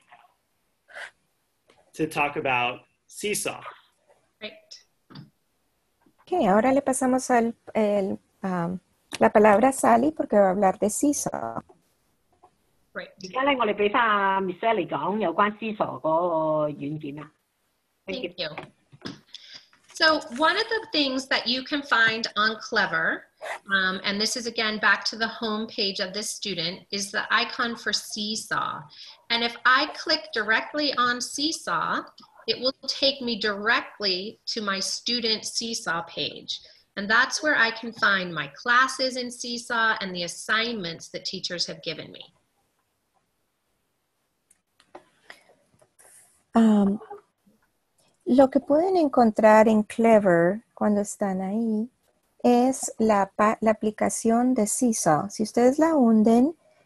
to talk about Seesaw. Great. Ok, ahora le pasamos al- el, um, la palabra a Sally porque va a hablar de Seesaw. Great. 而家咧，我哋俾翻阿 Miss Sally 讲有关 C 傻嗰个软件啊。Thank you. Thank you. So one of the things that you can find on Clever, um, and this is again back to the home page of this student, is the icon for Seesaw. And if I click directly on Seesaw, it will take me directly to my student Seesaw page. And that's where I can find my classes in Seesaw and the assignments that teachers have given me. Um, lo que pueden encontrar en Clever cuando están ahí es la, la aplicación de Seesaw. Si ustedes la hunden,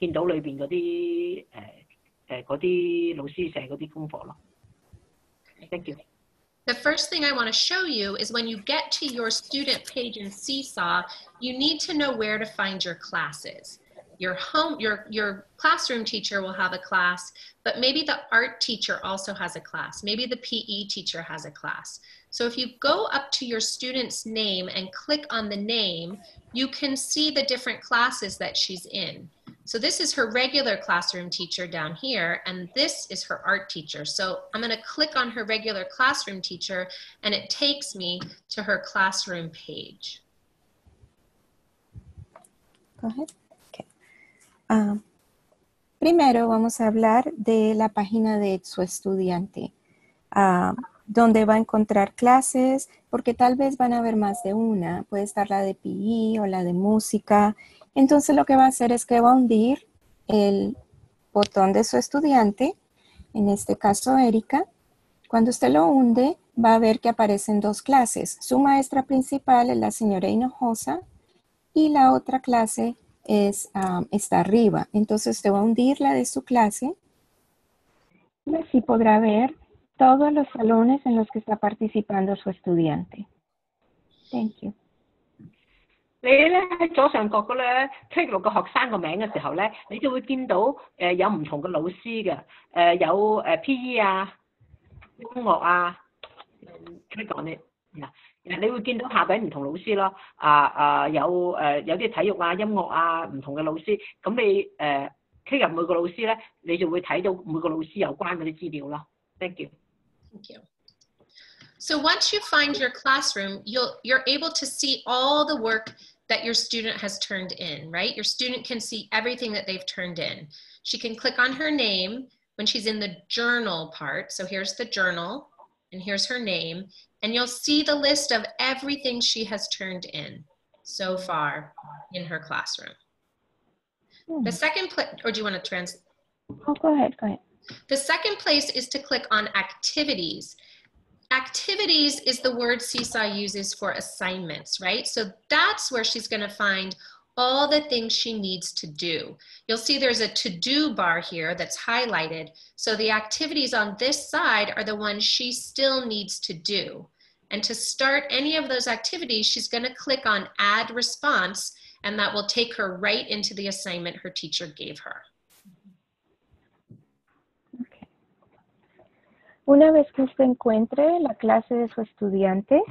见到里边嗰啲诶诶嗰啲老师写嗰啲功课咯。Thank you。 The first thing I want to show you is when you get to your student page in Seesaw, you need to know where to find your classes. Your home, your, your classroom teacher will have a class, but maybe the art teacher also has a class. Maybe the PE teacher has a class. So if you go up to your student's name and click on the name, you can see the different classes that she's in. So this is her regular classroom teacher down here, and this is her art teacher. So I'm gonna click on her regular classroom teacher, and it takes me to her classroom page. Go ahead. Okay. Ah, primero vamos a hablar de la página de su estudiante, ah, donde va a encontrar clases, porque tal vez van a haber más de una. Puede estar la de PI o la de música. Entonces lo que va a hacer es que va a hundir el botón de su estudiante, en este caso Erika. Cuando usted lo hunde, va a ver que aparecen dos clases. Su maestra principal es la señora Hinojosa y la otra clase um, está arriba. Entonces usted va a hundir la de su clase y así podrá ver todos los salones en los que está participando su estudiante. Thank you. 你咧喺左上角嗰咧 click 落個學生個名嘅時候咧，你就會見到誒、呃、有唔同嘅老師嘅，誒、呃、有誒、呃、P.E. 啊、音樂啊，click on it，你會見到下邊唔同老師咯，啊啊有誒、呃、有啲體育啊、音樂啊唔同嘅老師，咁你誒 click 入每個老師咧，你就會睇到每個老師有關嗰啲資料咯。Thank you。Thank you. So once you find your classroom, you'll, you're able to see all the work that your student has turned in, right? Your student can see everything that they've turned in. She can click on her name when she's in the journal part. So here's the journal and here's her name. And you'll see the list of everything she has turned in so far in her classroom. Hmm. The second place, or do you want to trans? Oh, go ahead, go ahead. The second place is to click on activities. Activities is the word Seesaw uses for assignments, right? So that's where she's gonna find all the things she needs to do. You'll see there's a to-do bar here that's highlighted. So the activities on this side are the ones she still needs to do. And to start any of those activities, she's gonna click on add response and that will take her right into the assignment her teacher gave her. Una vez que usted encuentre la clase de su estudiante,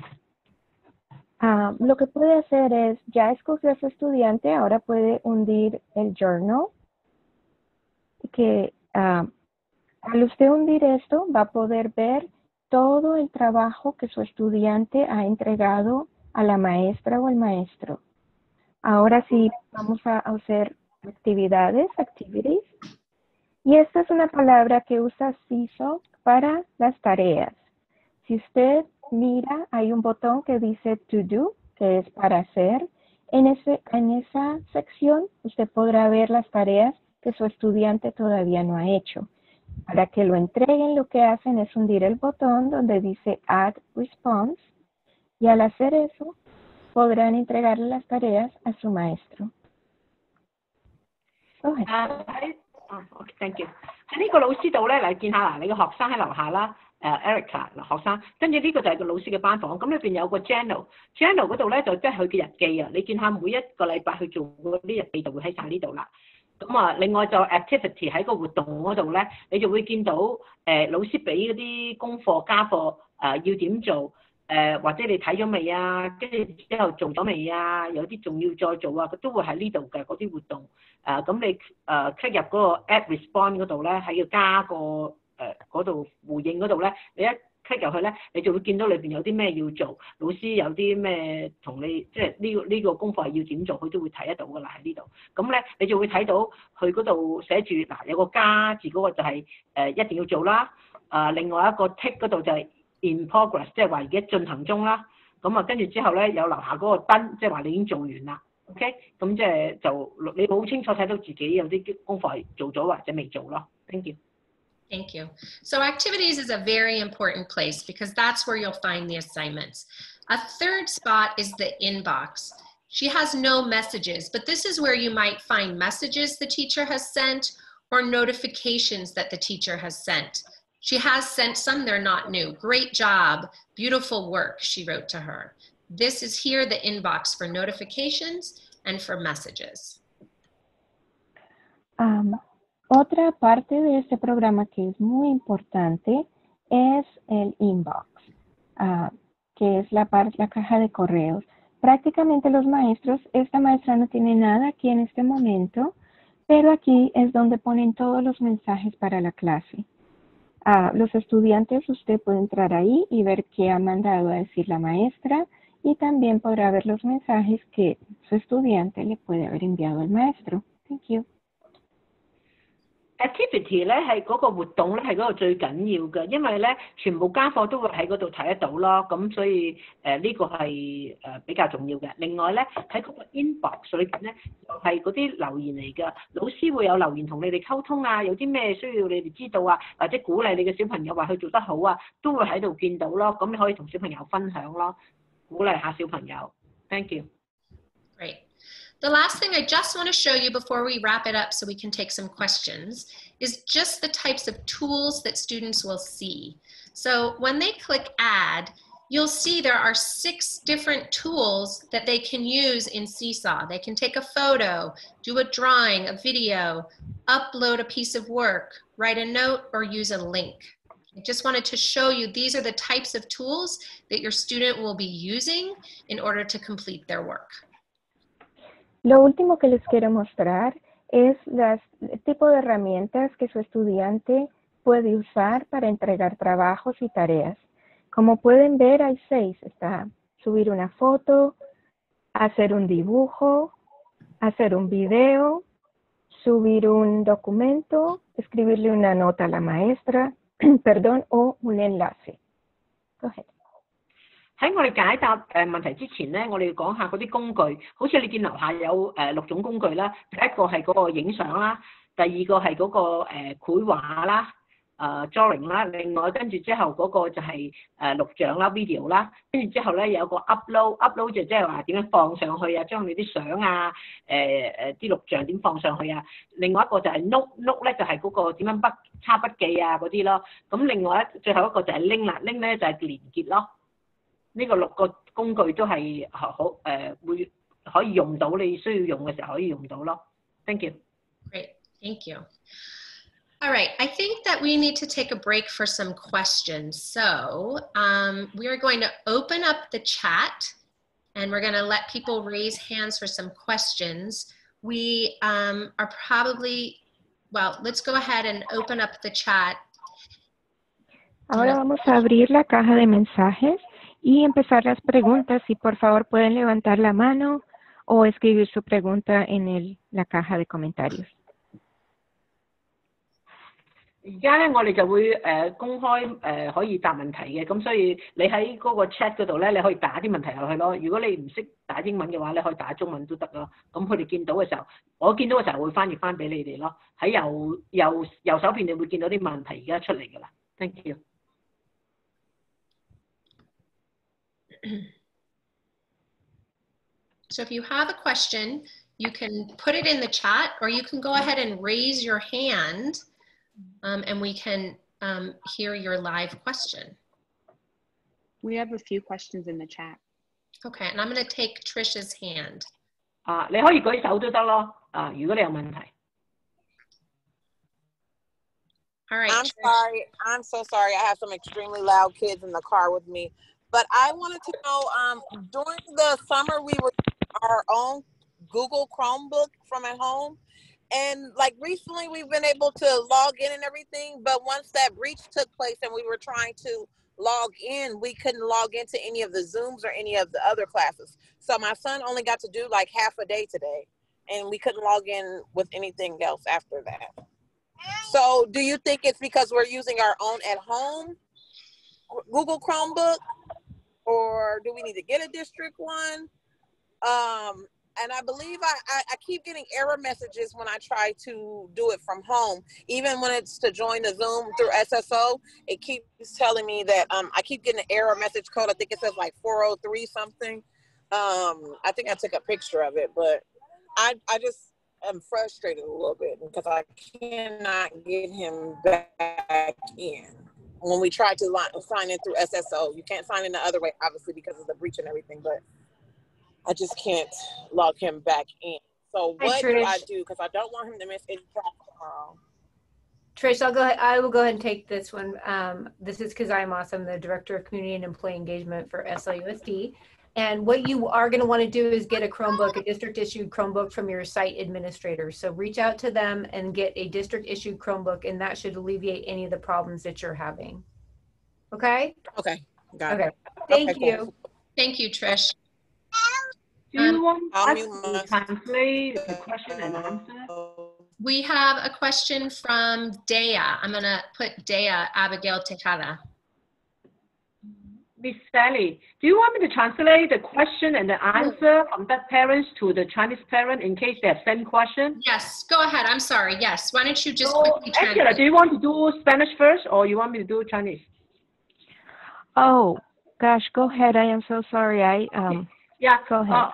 ah, lo que puede hacer es, ya escogió a su estudiante, ahora puede hundir el journal, que ah, al usted hundir esto va a poder ver todo el trabajo que su estudiante ha entregado a la maestra o al maestro. Ahora sí, vamos a hacer actividades, activities. Y esta es una palabra que usa CISO para las tareas. Si usted mira, hay un botón que dice To Do, que es para hacer. En, ese, en esa sección usted podrá ver las tareas que su estudiante todavía no ha hecho. Para que lo entreguen, lo que hacen es hundir el botón donde dice Add Response y al hacer eso podrán entregarle las tareas a su maestro. Okay, thank you. 喺呢個老師度咧，嚟見下嗱，你個學生喺樓下啦，誒 Erica 嗱學生，跟住呢個就係個老師嘅班房，咁裏邊有個 journal，journal 嗰度咧就即係佢嘅日記啊，你見下每一個禮拜去做嗰啲日記就會喺晒呢度啦。咁啊，另外就 activity 喺個活動嗰度咧，你就會見到誒、呃、老師俾嗰啲功課家課誒、呃、要點做。 誒、呃、或者你睇咗未啊？跟住之後做咗未啊？有啲仲要再做啊，佢都會喺呢度嘅嗰啲活動。誒、呃、咁你誒 click 入嗰個 add response 嗰度咧，喺要加個誒嗰度回應嗰度咧，你一 click 入去咧，你就會見到裏邊有啲咩要做，老師有啲咩同你即係呢個呢、這個功課係要點做，佢都會睇得到㗎啦喺呢度。咁咧你就會睇到佢嗰度寫住嗱有個加字嗰個就係、是、誒、呃、一定要做啦。啊、呃，另外一個 tick 嗰度就係、是。 in progress，即系话而家进行中啦。咁啊，跟住之后咧，有楼下嗰个灯，即系话你已经做完啦。OK，咁即系就你好清楚睇到自己有啲功课系做咗或者未做咯。Thank you. Thank you. So activities is a very important place because that's where you'll find the assignments. A third spot is the inbox. She has no messages, but this is where you might find messages the teacher has sent or notifications that the teacher has sent. She has sent some, they're not new. Great job, beautiful work, she wrote to her. This is here the inbox for notifications and for messages. Um, otra parte de este programa que es muy importante es el inbox, uh, que es la, parte, la caja de correos. Prácticamente los maestros, esta maestra no tiene nada aquí en este momento, pero aquí es donde ponen todos los mensajes para la clase. Ah, los estudiantes, usted puede entrar ahí y ver qué ha mandado a decir la maestra y también podrá ver los mensajes que su estudiante le puede haber enviado al maestro. Thank you. activity 咧係嗰個活動咧係嗰度最緊要嘅，因為咧全部家課都會喺嗰度睇得到咯，咁所以誒呢、呃這個係誒、呃、比較重要嘅。另外咧喺嗰個 inbox 裏邊咧就係嗰啲留言嚟嘅，老師會有留言同你哋溝通啊，有啲咩需要你哋知道啊，或者鼓勵你嘅小朋友話佢做得好啊，都會喺度見到咯，咁你可以同小朋友分享咯，鼓勵下小朋友。Thank you。 The last thing I just want to show you before we wrap it up so we can take some questions is just the types of tools that students will see. So when they click add, you'll see there are six different tools that they can use in Seesaw. They can take a photo, do a drawing, a video, upload a piece of work, write a note, or use a link. I just wanted to show you these are the types of tools that your student will be using in order to complete their work. Lo último que les quiero mostrar es las, el tipo de herramientas que su estudiante puede usar para entregar trabajos y tareas. Como pueden ver, hay seis. Está subir una foto, hacer un dibujo, hacer un video, subir un documento, escribirle una nota a la maestra, perdón, o un enlace. 喺我哋解答誒問題之前咧，我哋要講下嗰啲工具。好似你見樓下有誒六種工具啦，第一個係嗰個影相啦，第二個係嗰個誒繪畫啦，誒 drawing 啦，另外跟住之後嗰個就係誒錄像啦 video 啦，跟住之後咧有個 upload，upload 就即係話點樣放上去啊，將你啲相啊，誒誒啲錄像點放上去啊，另外一個就係 note，note 咧就係嗰個點樣筆抄筆記啊嗰啲咯，咁另外一最後一個就係 link 啦，link 咧就係連結咯。 呢个六个工具都系好诶会可以用到，你需要用嘅时候可以用到咯。Thank you. Great, thank you. All right, I think that we need to take a break for some questions. So um, we are going to open up the chat and we're going to let people raise hands for some questions. We um, are probably, well, let's go ahead and open up the chat. Ahora vamos a abrir la caja de mensajes y empezar las preguntas. Si por favor pueden levantar la mano o escribir su pregunta en el, la caja de comentarios. 而家咧，我哋就會誒、呃、公開誒、呃、可以答問題嘅，咁所以你喺嗰個 chat 嗰度咧，你可以打啲問題落去咯。如果你唔識打英文嘅話，你可以打中文都得咯。咁佢哋見到嘅時候，我見到嘅時候會翻譯翻俾你哋咯。喺右右右手邊你會見到啲問題而家出嚟㗎啦。Thank you。 So if you have a question, you can put it in the chat or you can go ahead and raise your hand um, and we can um, hear your live question. We have a few questions in the chat. Okay, and I'm going to take Trisha's hand. 啊，你可以举手都得咯。啊，如果你有问题。All right. I'm Trish. sorry. I'm so sorry. I have some extremely loud kids in the car with me. But I wanted to know um, during the summer, we were our own Google Chromebook from at home. And like recently, we've been able to log in and everything. But once that breach took place and we were trying to log in, we couldn't log into any of the Zooms or any of the other classes. So my son only got to do like half a day today, and we couldn't log in with anything else after that. So, do you think it's because we're using our own at home Google Chromebook, or do we need to get a district one? Um, and I believe I, I, I, keep getting error messages when I try to do it from home. Even when it's to join the Zoom through SSO, it keeps telling me that um, I keep getting an error message code. I think it says like 403 something. Um, I think I took a picture of it, but I, I just am frustrated a little bit because I cannot get him back in. When we try to sign in through SSO, you can't sign in the other way, obviously, because of the breach and everything, but I just can't log him back in. So what Trish. do I do? Because I don't want him to miss any class tomorrow. Trish, I'll go ahead. I will go ahead and take this one. Um, this is because I'm awesome, the Director of Community and Employee Engagement for SLUSD. And what you are going to want to do is get a Chromebook, a district issued Chromebook from your site administrator. So reach out to them and get a district issued Chromebook, and that should alleviate any of the problems that you're having. Okay? Okay, got it. Thank Okay, cool. you. Thank you, Trish. Do you um, want us to my- translate the question and answer? We have a question from Dea. I'm going to put Dea Abigail Tejada. Miss Sally, do you want me to translate the question and the answer from that parents to the Chinese parent in case they have same question? Yes, go ahead. I'm sorry. Yes. Why don't you just So, quickly Angela, translate? do you want to do Spanish first or you want me to do Chinese? Oh, gosh, go ahead. I am so sorry. I um. Yeah, Go ahead. 啊啊！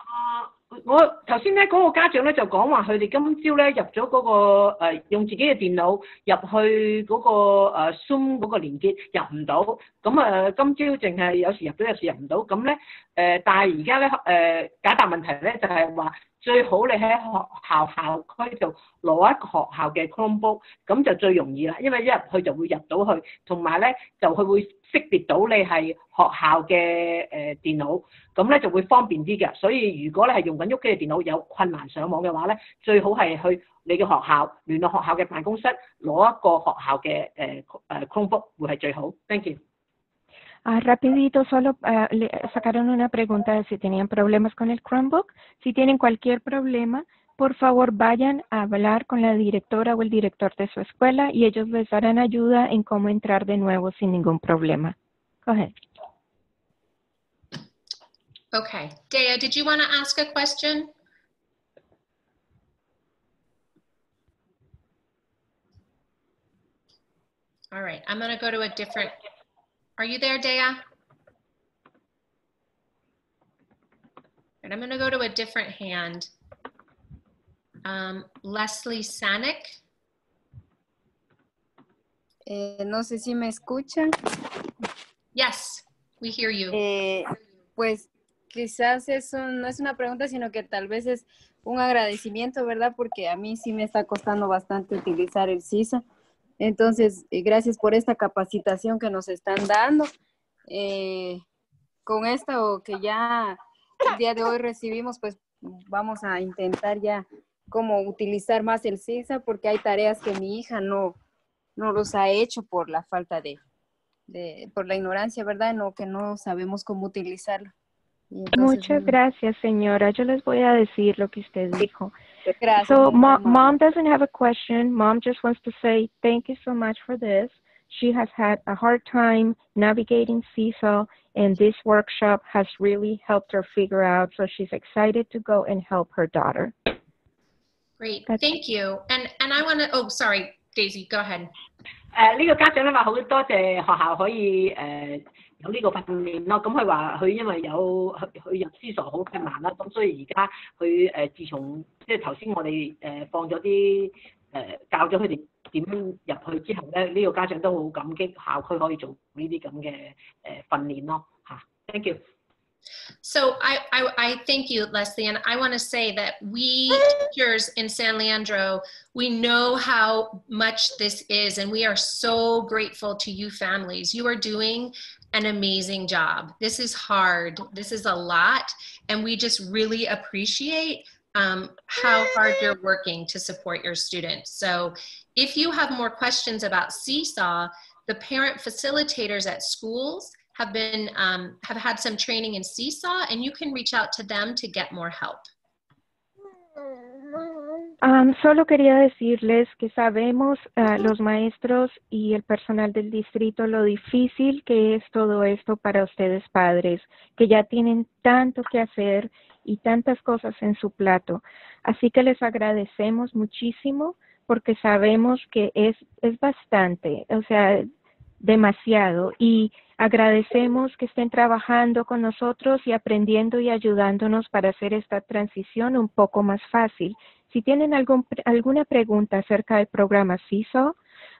我頭先咧嗰個家長咧就講話，佢哋今朝咧入咗嗰、個、呃、用自己嘅電腦入去嗰、個、呃、Zoom 嗰個連結入唔到，咁啊、呃今朝淨係有時入到有時入唔到，咁咧誒，但係而家咧誒解答問題咧就係、話 最好你喺學校校區度攞一個學校嘅 Chromebook，咁就最容易啦，因為一入去就會入到去，同埋咧就佢會識別到你係學校嘅誒、呃、電腦。咁咧就會方便啲嘅。所以如果你係用緊屋企嘅電腦有困難上網嘅話咧，最好係去你嘅學校聯絡學校嘅辦公室攞一個學校嘅誒誒 Chromebook 會係最好。Thank you。 Ah, rapidito, solo ah, sacaron una pregunta de si tenían problemas con el Chromebook. Si tienen cualquier problema, por favor vayan a hablar con la directora o el director de su escuela y ellos les darán ayuda en cómo entrar de nuevo sin ningún problema. Okay. Dea, did you want to ask a question? All right, I'm going to go to a different, are you there, Dea? And I'm going to go to a different hand. Um, Leslie Sanick. Eh, no sé si me escuchan. Yes, we hear you. Eh, pues quizás eso no es una pregunta, sino que tal vez es un agradecimiento, ¿verdad? Porque a mí sí me está costando bastante utilizar el CISA. Entonces, eh, gracias por esta capacitación que nos están dando. Eh, con esta o que ya el día de hoy recibimos, pues vamos a intentar ya cómo utilizar más el CISA, porque hay tareas que mi hija no, no los ha hecho por la falta de, de, por la ignorancia, ¿verdad? No, que no sabemos cómo utilizarlo. Entonces, Muchas gracias, señora. Yo les voy a decir lo que usted dijo. Gracias. So mom, mom doesn't have a question. Mom just wants to say thank you so much for this. She has had a hard time navigating Seesaw, and this workshop has really helped her figure out. So she's excited to go and help her daughter. Great, That's thank you. And and I want to. Oh, sorry, Daisy, go ahead. 誒呢、uh, 有呢個訓練咯。咁佢話佢因為有佢佢入思傻好困難啦，咁所以而家佢誒自從即係頭先我哋誒、放咗啲誒教咗佢哋點樣入去之後咧，呢、個家長都好感激校區可以做呢啲咁嘅誒訓練咯嚇。Thank you。 So I, I, I thank you, Leslie, and I want to say that we teachers in San Leandro, we know how much this is, and we are so grateful to you families. You are doing an amazing job. This is hard. This is a lot, and we just really appreciate um, how hard you're working to support your students. So if you have more questions about Seesaw, the parent facilitators at schools have been um, have had some training in Seesaw, and you can reach out to them to get more help. Um, solo quería decirles que sabemos ah, los maestros y el personal del distrito lo difícil que es todo esto para ustedes padres, que ya tienen tanto que hacer y tantas cosas en su plato. Así que les agradecemos muchísimo porque sabemos que es, es bastante, o sea, demasiado. Y agradecemos que estén trabajando con nosotros y aprendiendo y ayudándonos para hacer esta transición un poco más fácil. Si tienen algún, alguna pregunta acerca del programa CISO,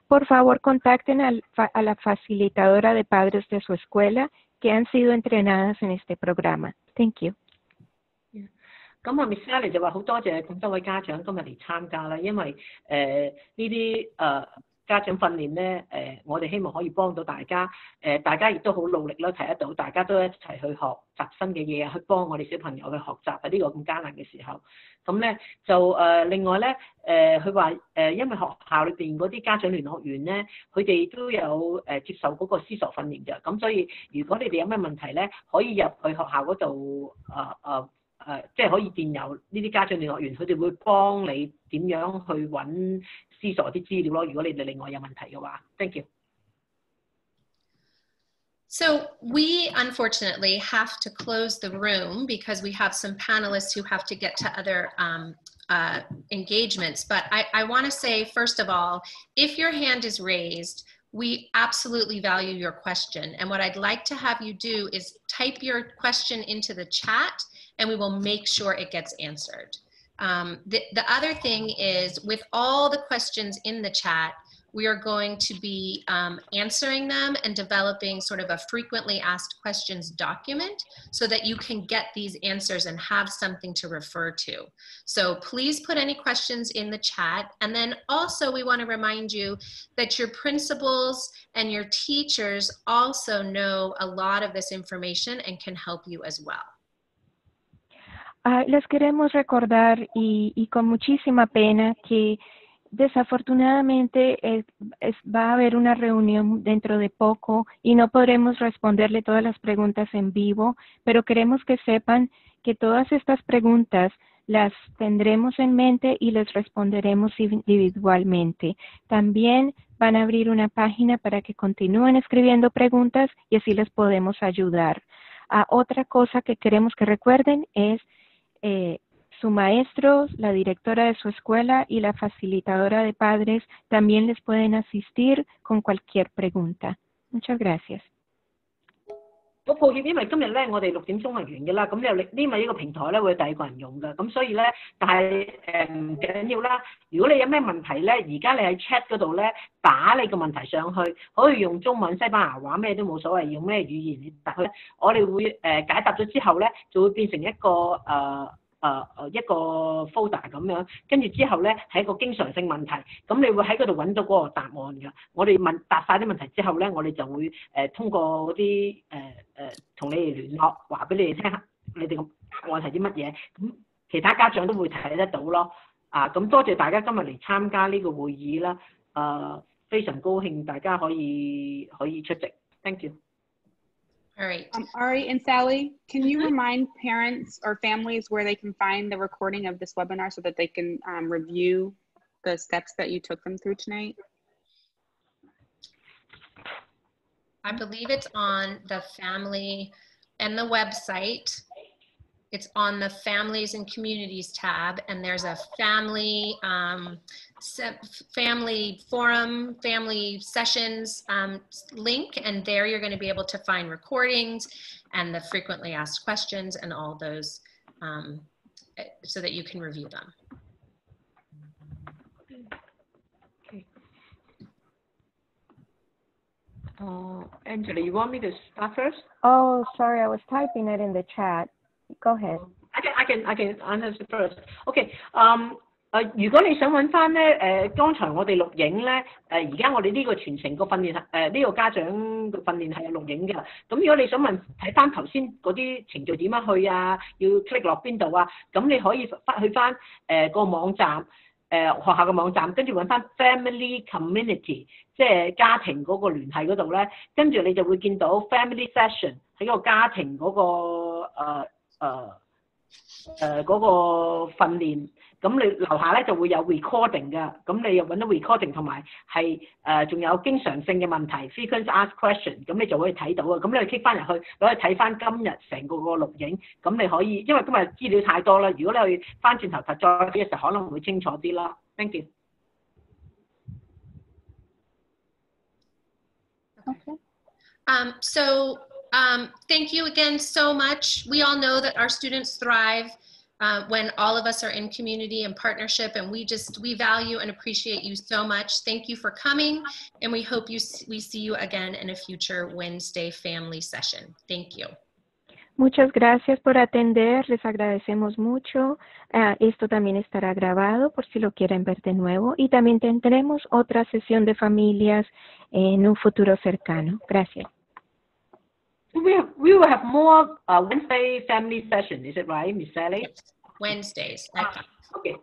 por favor contacten al, fa- a la facilitadora de padres de su escuela que han sido entrenadas en este programa. Thank you. 咁啊，Miss Sally 就话好多谢咁多位家长今日嚟参加啦，因为诶呢啲诶 家長訓練咧，誒、我哋希望可以幫到大家，誒、大家亦都好努力啦，睇得到大家都一齊去學習新嘅嘢，去幫我哋小朋友去學習喺呢個咁艱難嘅時候。咁咧就誒、另外咧，誒佢話誒，因為學校裏邊嗰啲家長聯絡員咧，佢哋都有誒、接受嗰個思索訓練嘅，咁所以如果你哋有咩問題咧，可以入去學校嗰度誒誒誒，即係可以電郵呢啲家長聯絡員，佢哋會幫你點樣去揾 思索啲资料咯。如果你哋另外有问题嘅话，thank you。 So we unfortunately have to close the room because we have some panelists who have to get to other um, uh, engagements. But I, I want to say, first of all, if your hand is raised, we absolutely value your question. And what I'd like to have you do is type your question into the chat and we will make sure it gets answered. Um, the, the other thing is with all the questions in the chat, we are going to be um, answering them and developing sort of a frequently asked questions document so that you can get these answers and have something to refer to. So please put any questions in the chat. And then also we want to remind you that your principals and your teachers also know a lot of this information and can help you as well. Ah, les queremos recordar y, con muchísima pena que desafortunadamente eh, va a haber una reunión dentro de poco y no podremos responderle todas las preguntas en vivo, pero queremos que sepan que todas estas preguntas las tendremos en mente y les responderemos individualmente. También van a abrir una página para que continúen escribiendo preguntas y así les podemos ayudar. Ah, otra cosa que queremos que recuerden es eh, su maestro, la directora de su escuela y la facilitadora de padres también les pueden asistir con cualquier pregunta. Muchas gracias. 好抱歉，因為今日咧我哋六點鐘係完嘅啦，咁有另因為呢個平台咧會有第二個人用嘅，咁所以咧，但係誒唔緊要啦。如果你有咩問題咧，而家你喺 chat 嗰度咧打你個問題上去，可以用中文、西班牙話咩都冇所謂，用咩語言你答佢，我哋會誒、呃解答咗之後咧，就會變成一個誒。呃 誒誒一個 folder 咁樣，跟住之後咧係一個經常性問題，咁你會喺嗰度揾到嗰個答案㗎。我哋問答晒啲問題之後咧，我哋就會誒、呃通過嗰啲誒誒同你哋聯絡，話俾你哋聽，你哋個答案係啲乜嘢，咁其他家長都會睇得到咯。啊，咁多謝大家今日嚟參加呢個會議啦，誒、非常高興大家可以可以出席，thank you。 All right. Um, Ari and Sally, can you remind parents or families where they can find the recording of this webinar so that they can um, review the steps that you took them through tonight? I believe it's on the family and the website. It's on the families and communities tab, and there's a family um, family forum, family sessions um, link, and there you're going to be able to find recordings and the frequently asked questions and all those um, so that you can review them. Uh, Angela, you want me to start first? Oh, sorry, I was typing it in the chat. Go ahead. I can I can I can answer first. OK，嗯、誒、如果你想揾翻咧，誒、剛才我哋錄影咧，誒、而家我哋呢個全程個訓練係誒呢個家長嘅訓練係有錄影嘅。咁如果你想問睇翻頭先嗰啲程序點樣去啊，要 click 落邊度啊，咁你可以翻去翻誒、個網站。誒、學校嘅網站，跟住揾翻 family community，即係家庭嗰個聯繫嗰度咧，跟住你就會見到 family session 喺個家庭嗰、個誒 誒誒嗰個訓練，咁你樓下咧就會有 recording 嘅，咁你又揾到 recording 同埋係誒仲有經常性嘅問題 frequent asked question，咁你就可以睇到啊，咁你 click 翻入去，攞去睇翻今日成個個錄影，咁你可以，因為今日資料太多啦，如果你去翻轉頭睇再睇嘅時候，可能會清楚啲啦。Thank you。 Okay. Um, so um, thank you again so much. We all know that our students thrive uh, when all of us are in community and partnership, and we just we value and appreciate you so much. Thank you for coming, and we hope you we see you again in a future Wednesday family session. Thank you. Muchas gracias por atender, les agradecemos mucho. Ah, esto también estará grabado por si lo quieren ver de nuevo y también tendremos otra sesión de familias en un futuro cercano. Gracias. We have, we will have more uh, Wednesday family session, is it right, Miss Sally? Wednesdays. OK，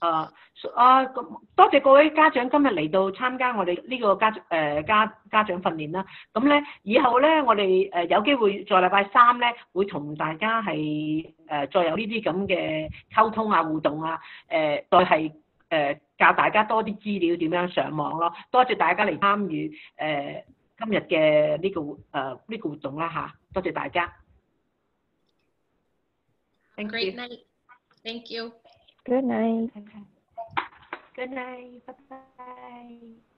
啊，啊咁多謝各位家長今日嚟到參加我哋呢個家誒家家長訓練啦。咁咧以後咧我哋誒有機會在禮拜三咧會同大家係誒再有呢啲咁嘅溝通啊互動啊誒再係誒教大家多啲資料點樣上網咯。多謝大家嚟參與誒 今日嘅呢個誒呢個活動啦嚇，多謝大家。 Great night. Thank you. Good night. Good night. Bye bye.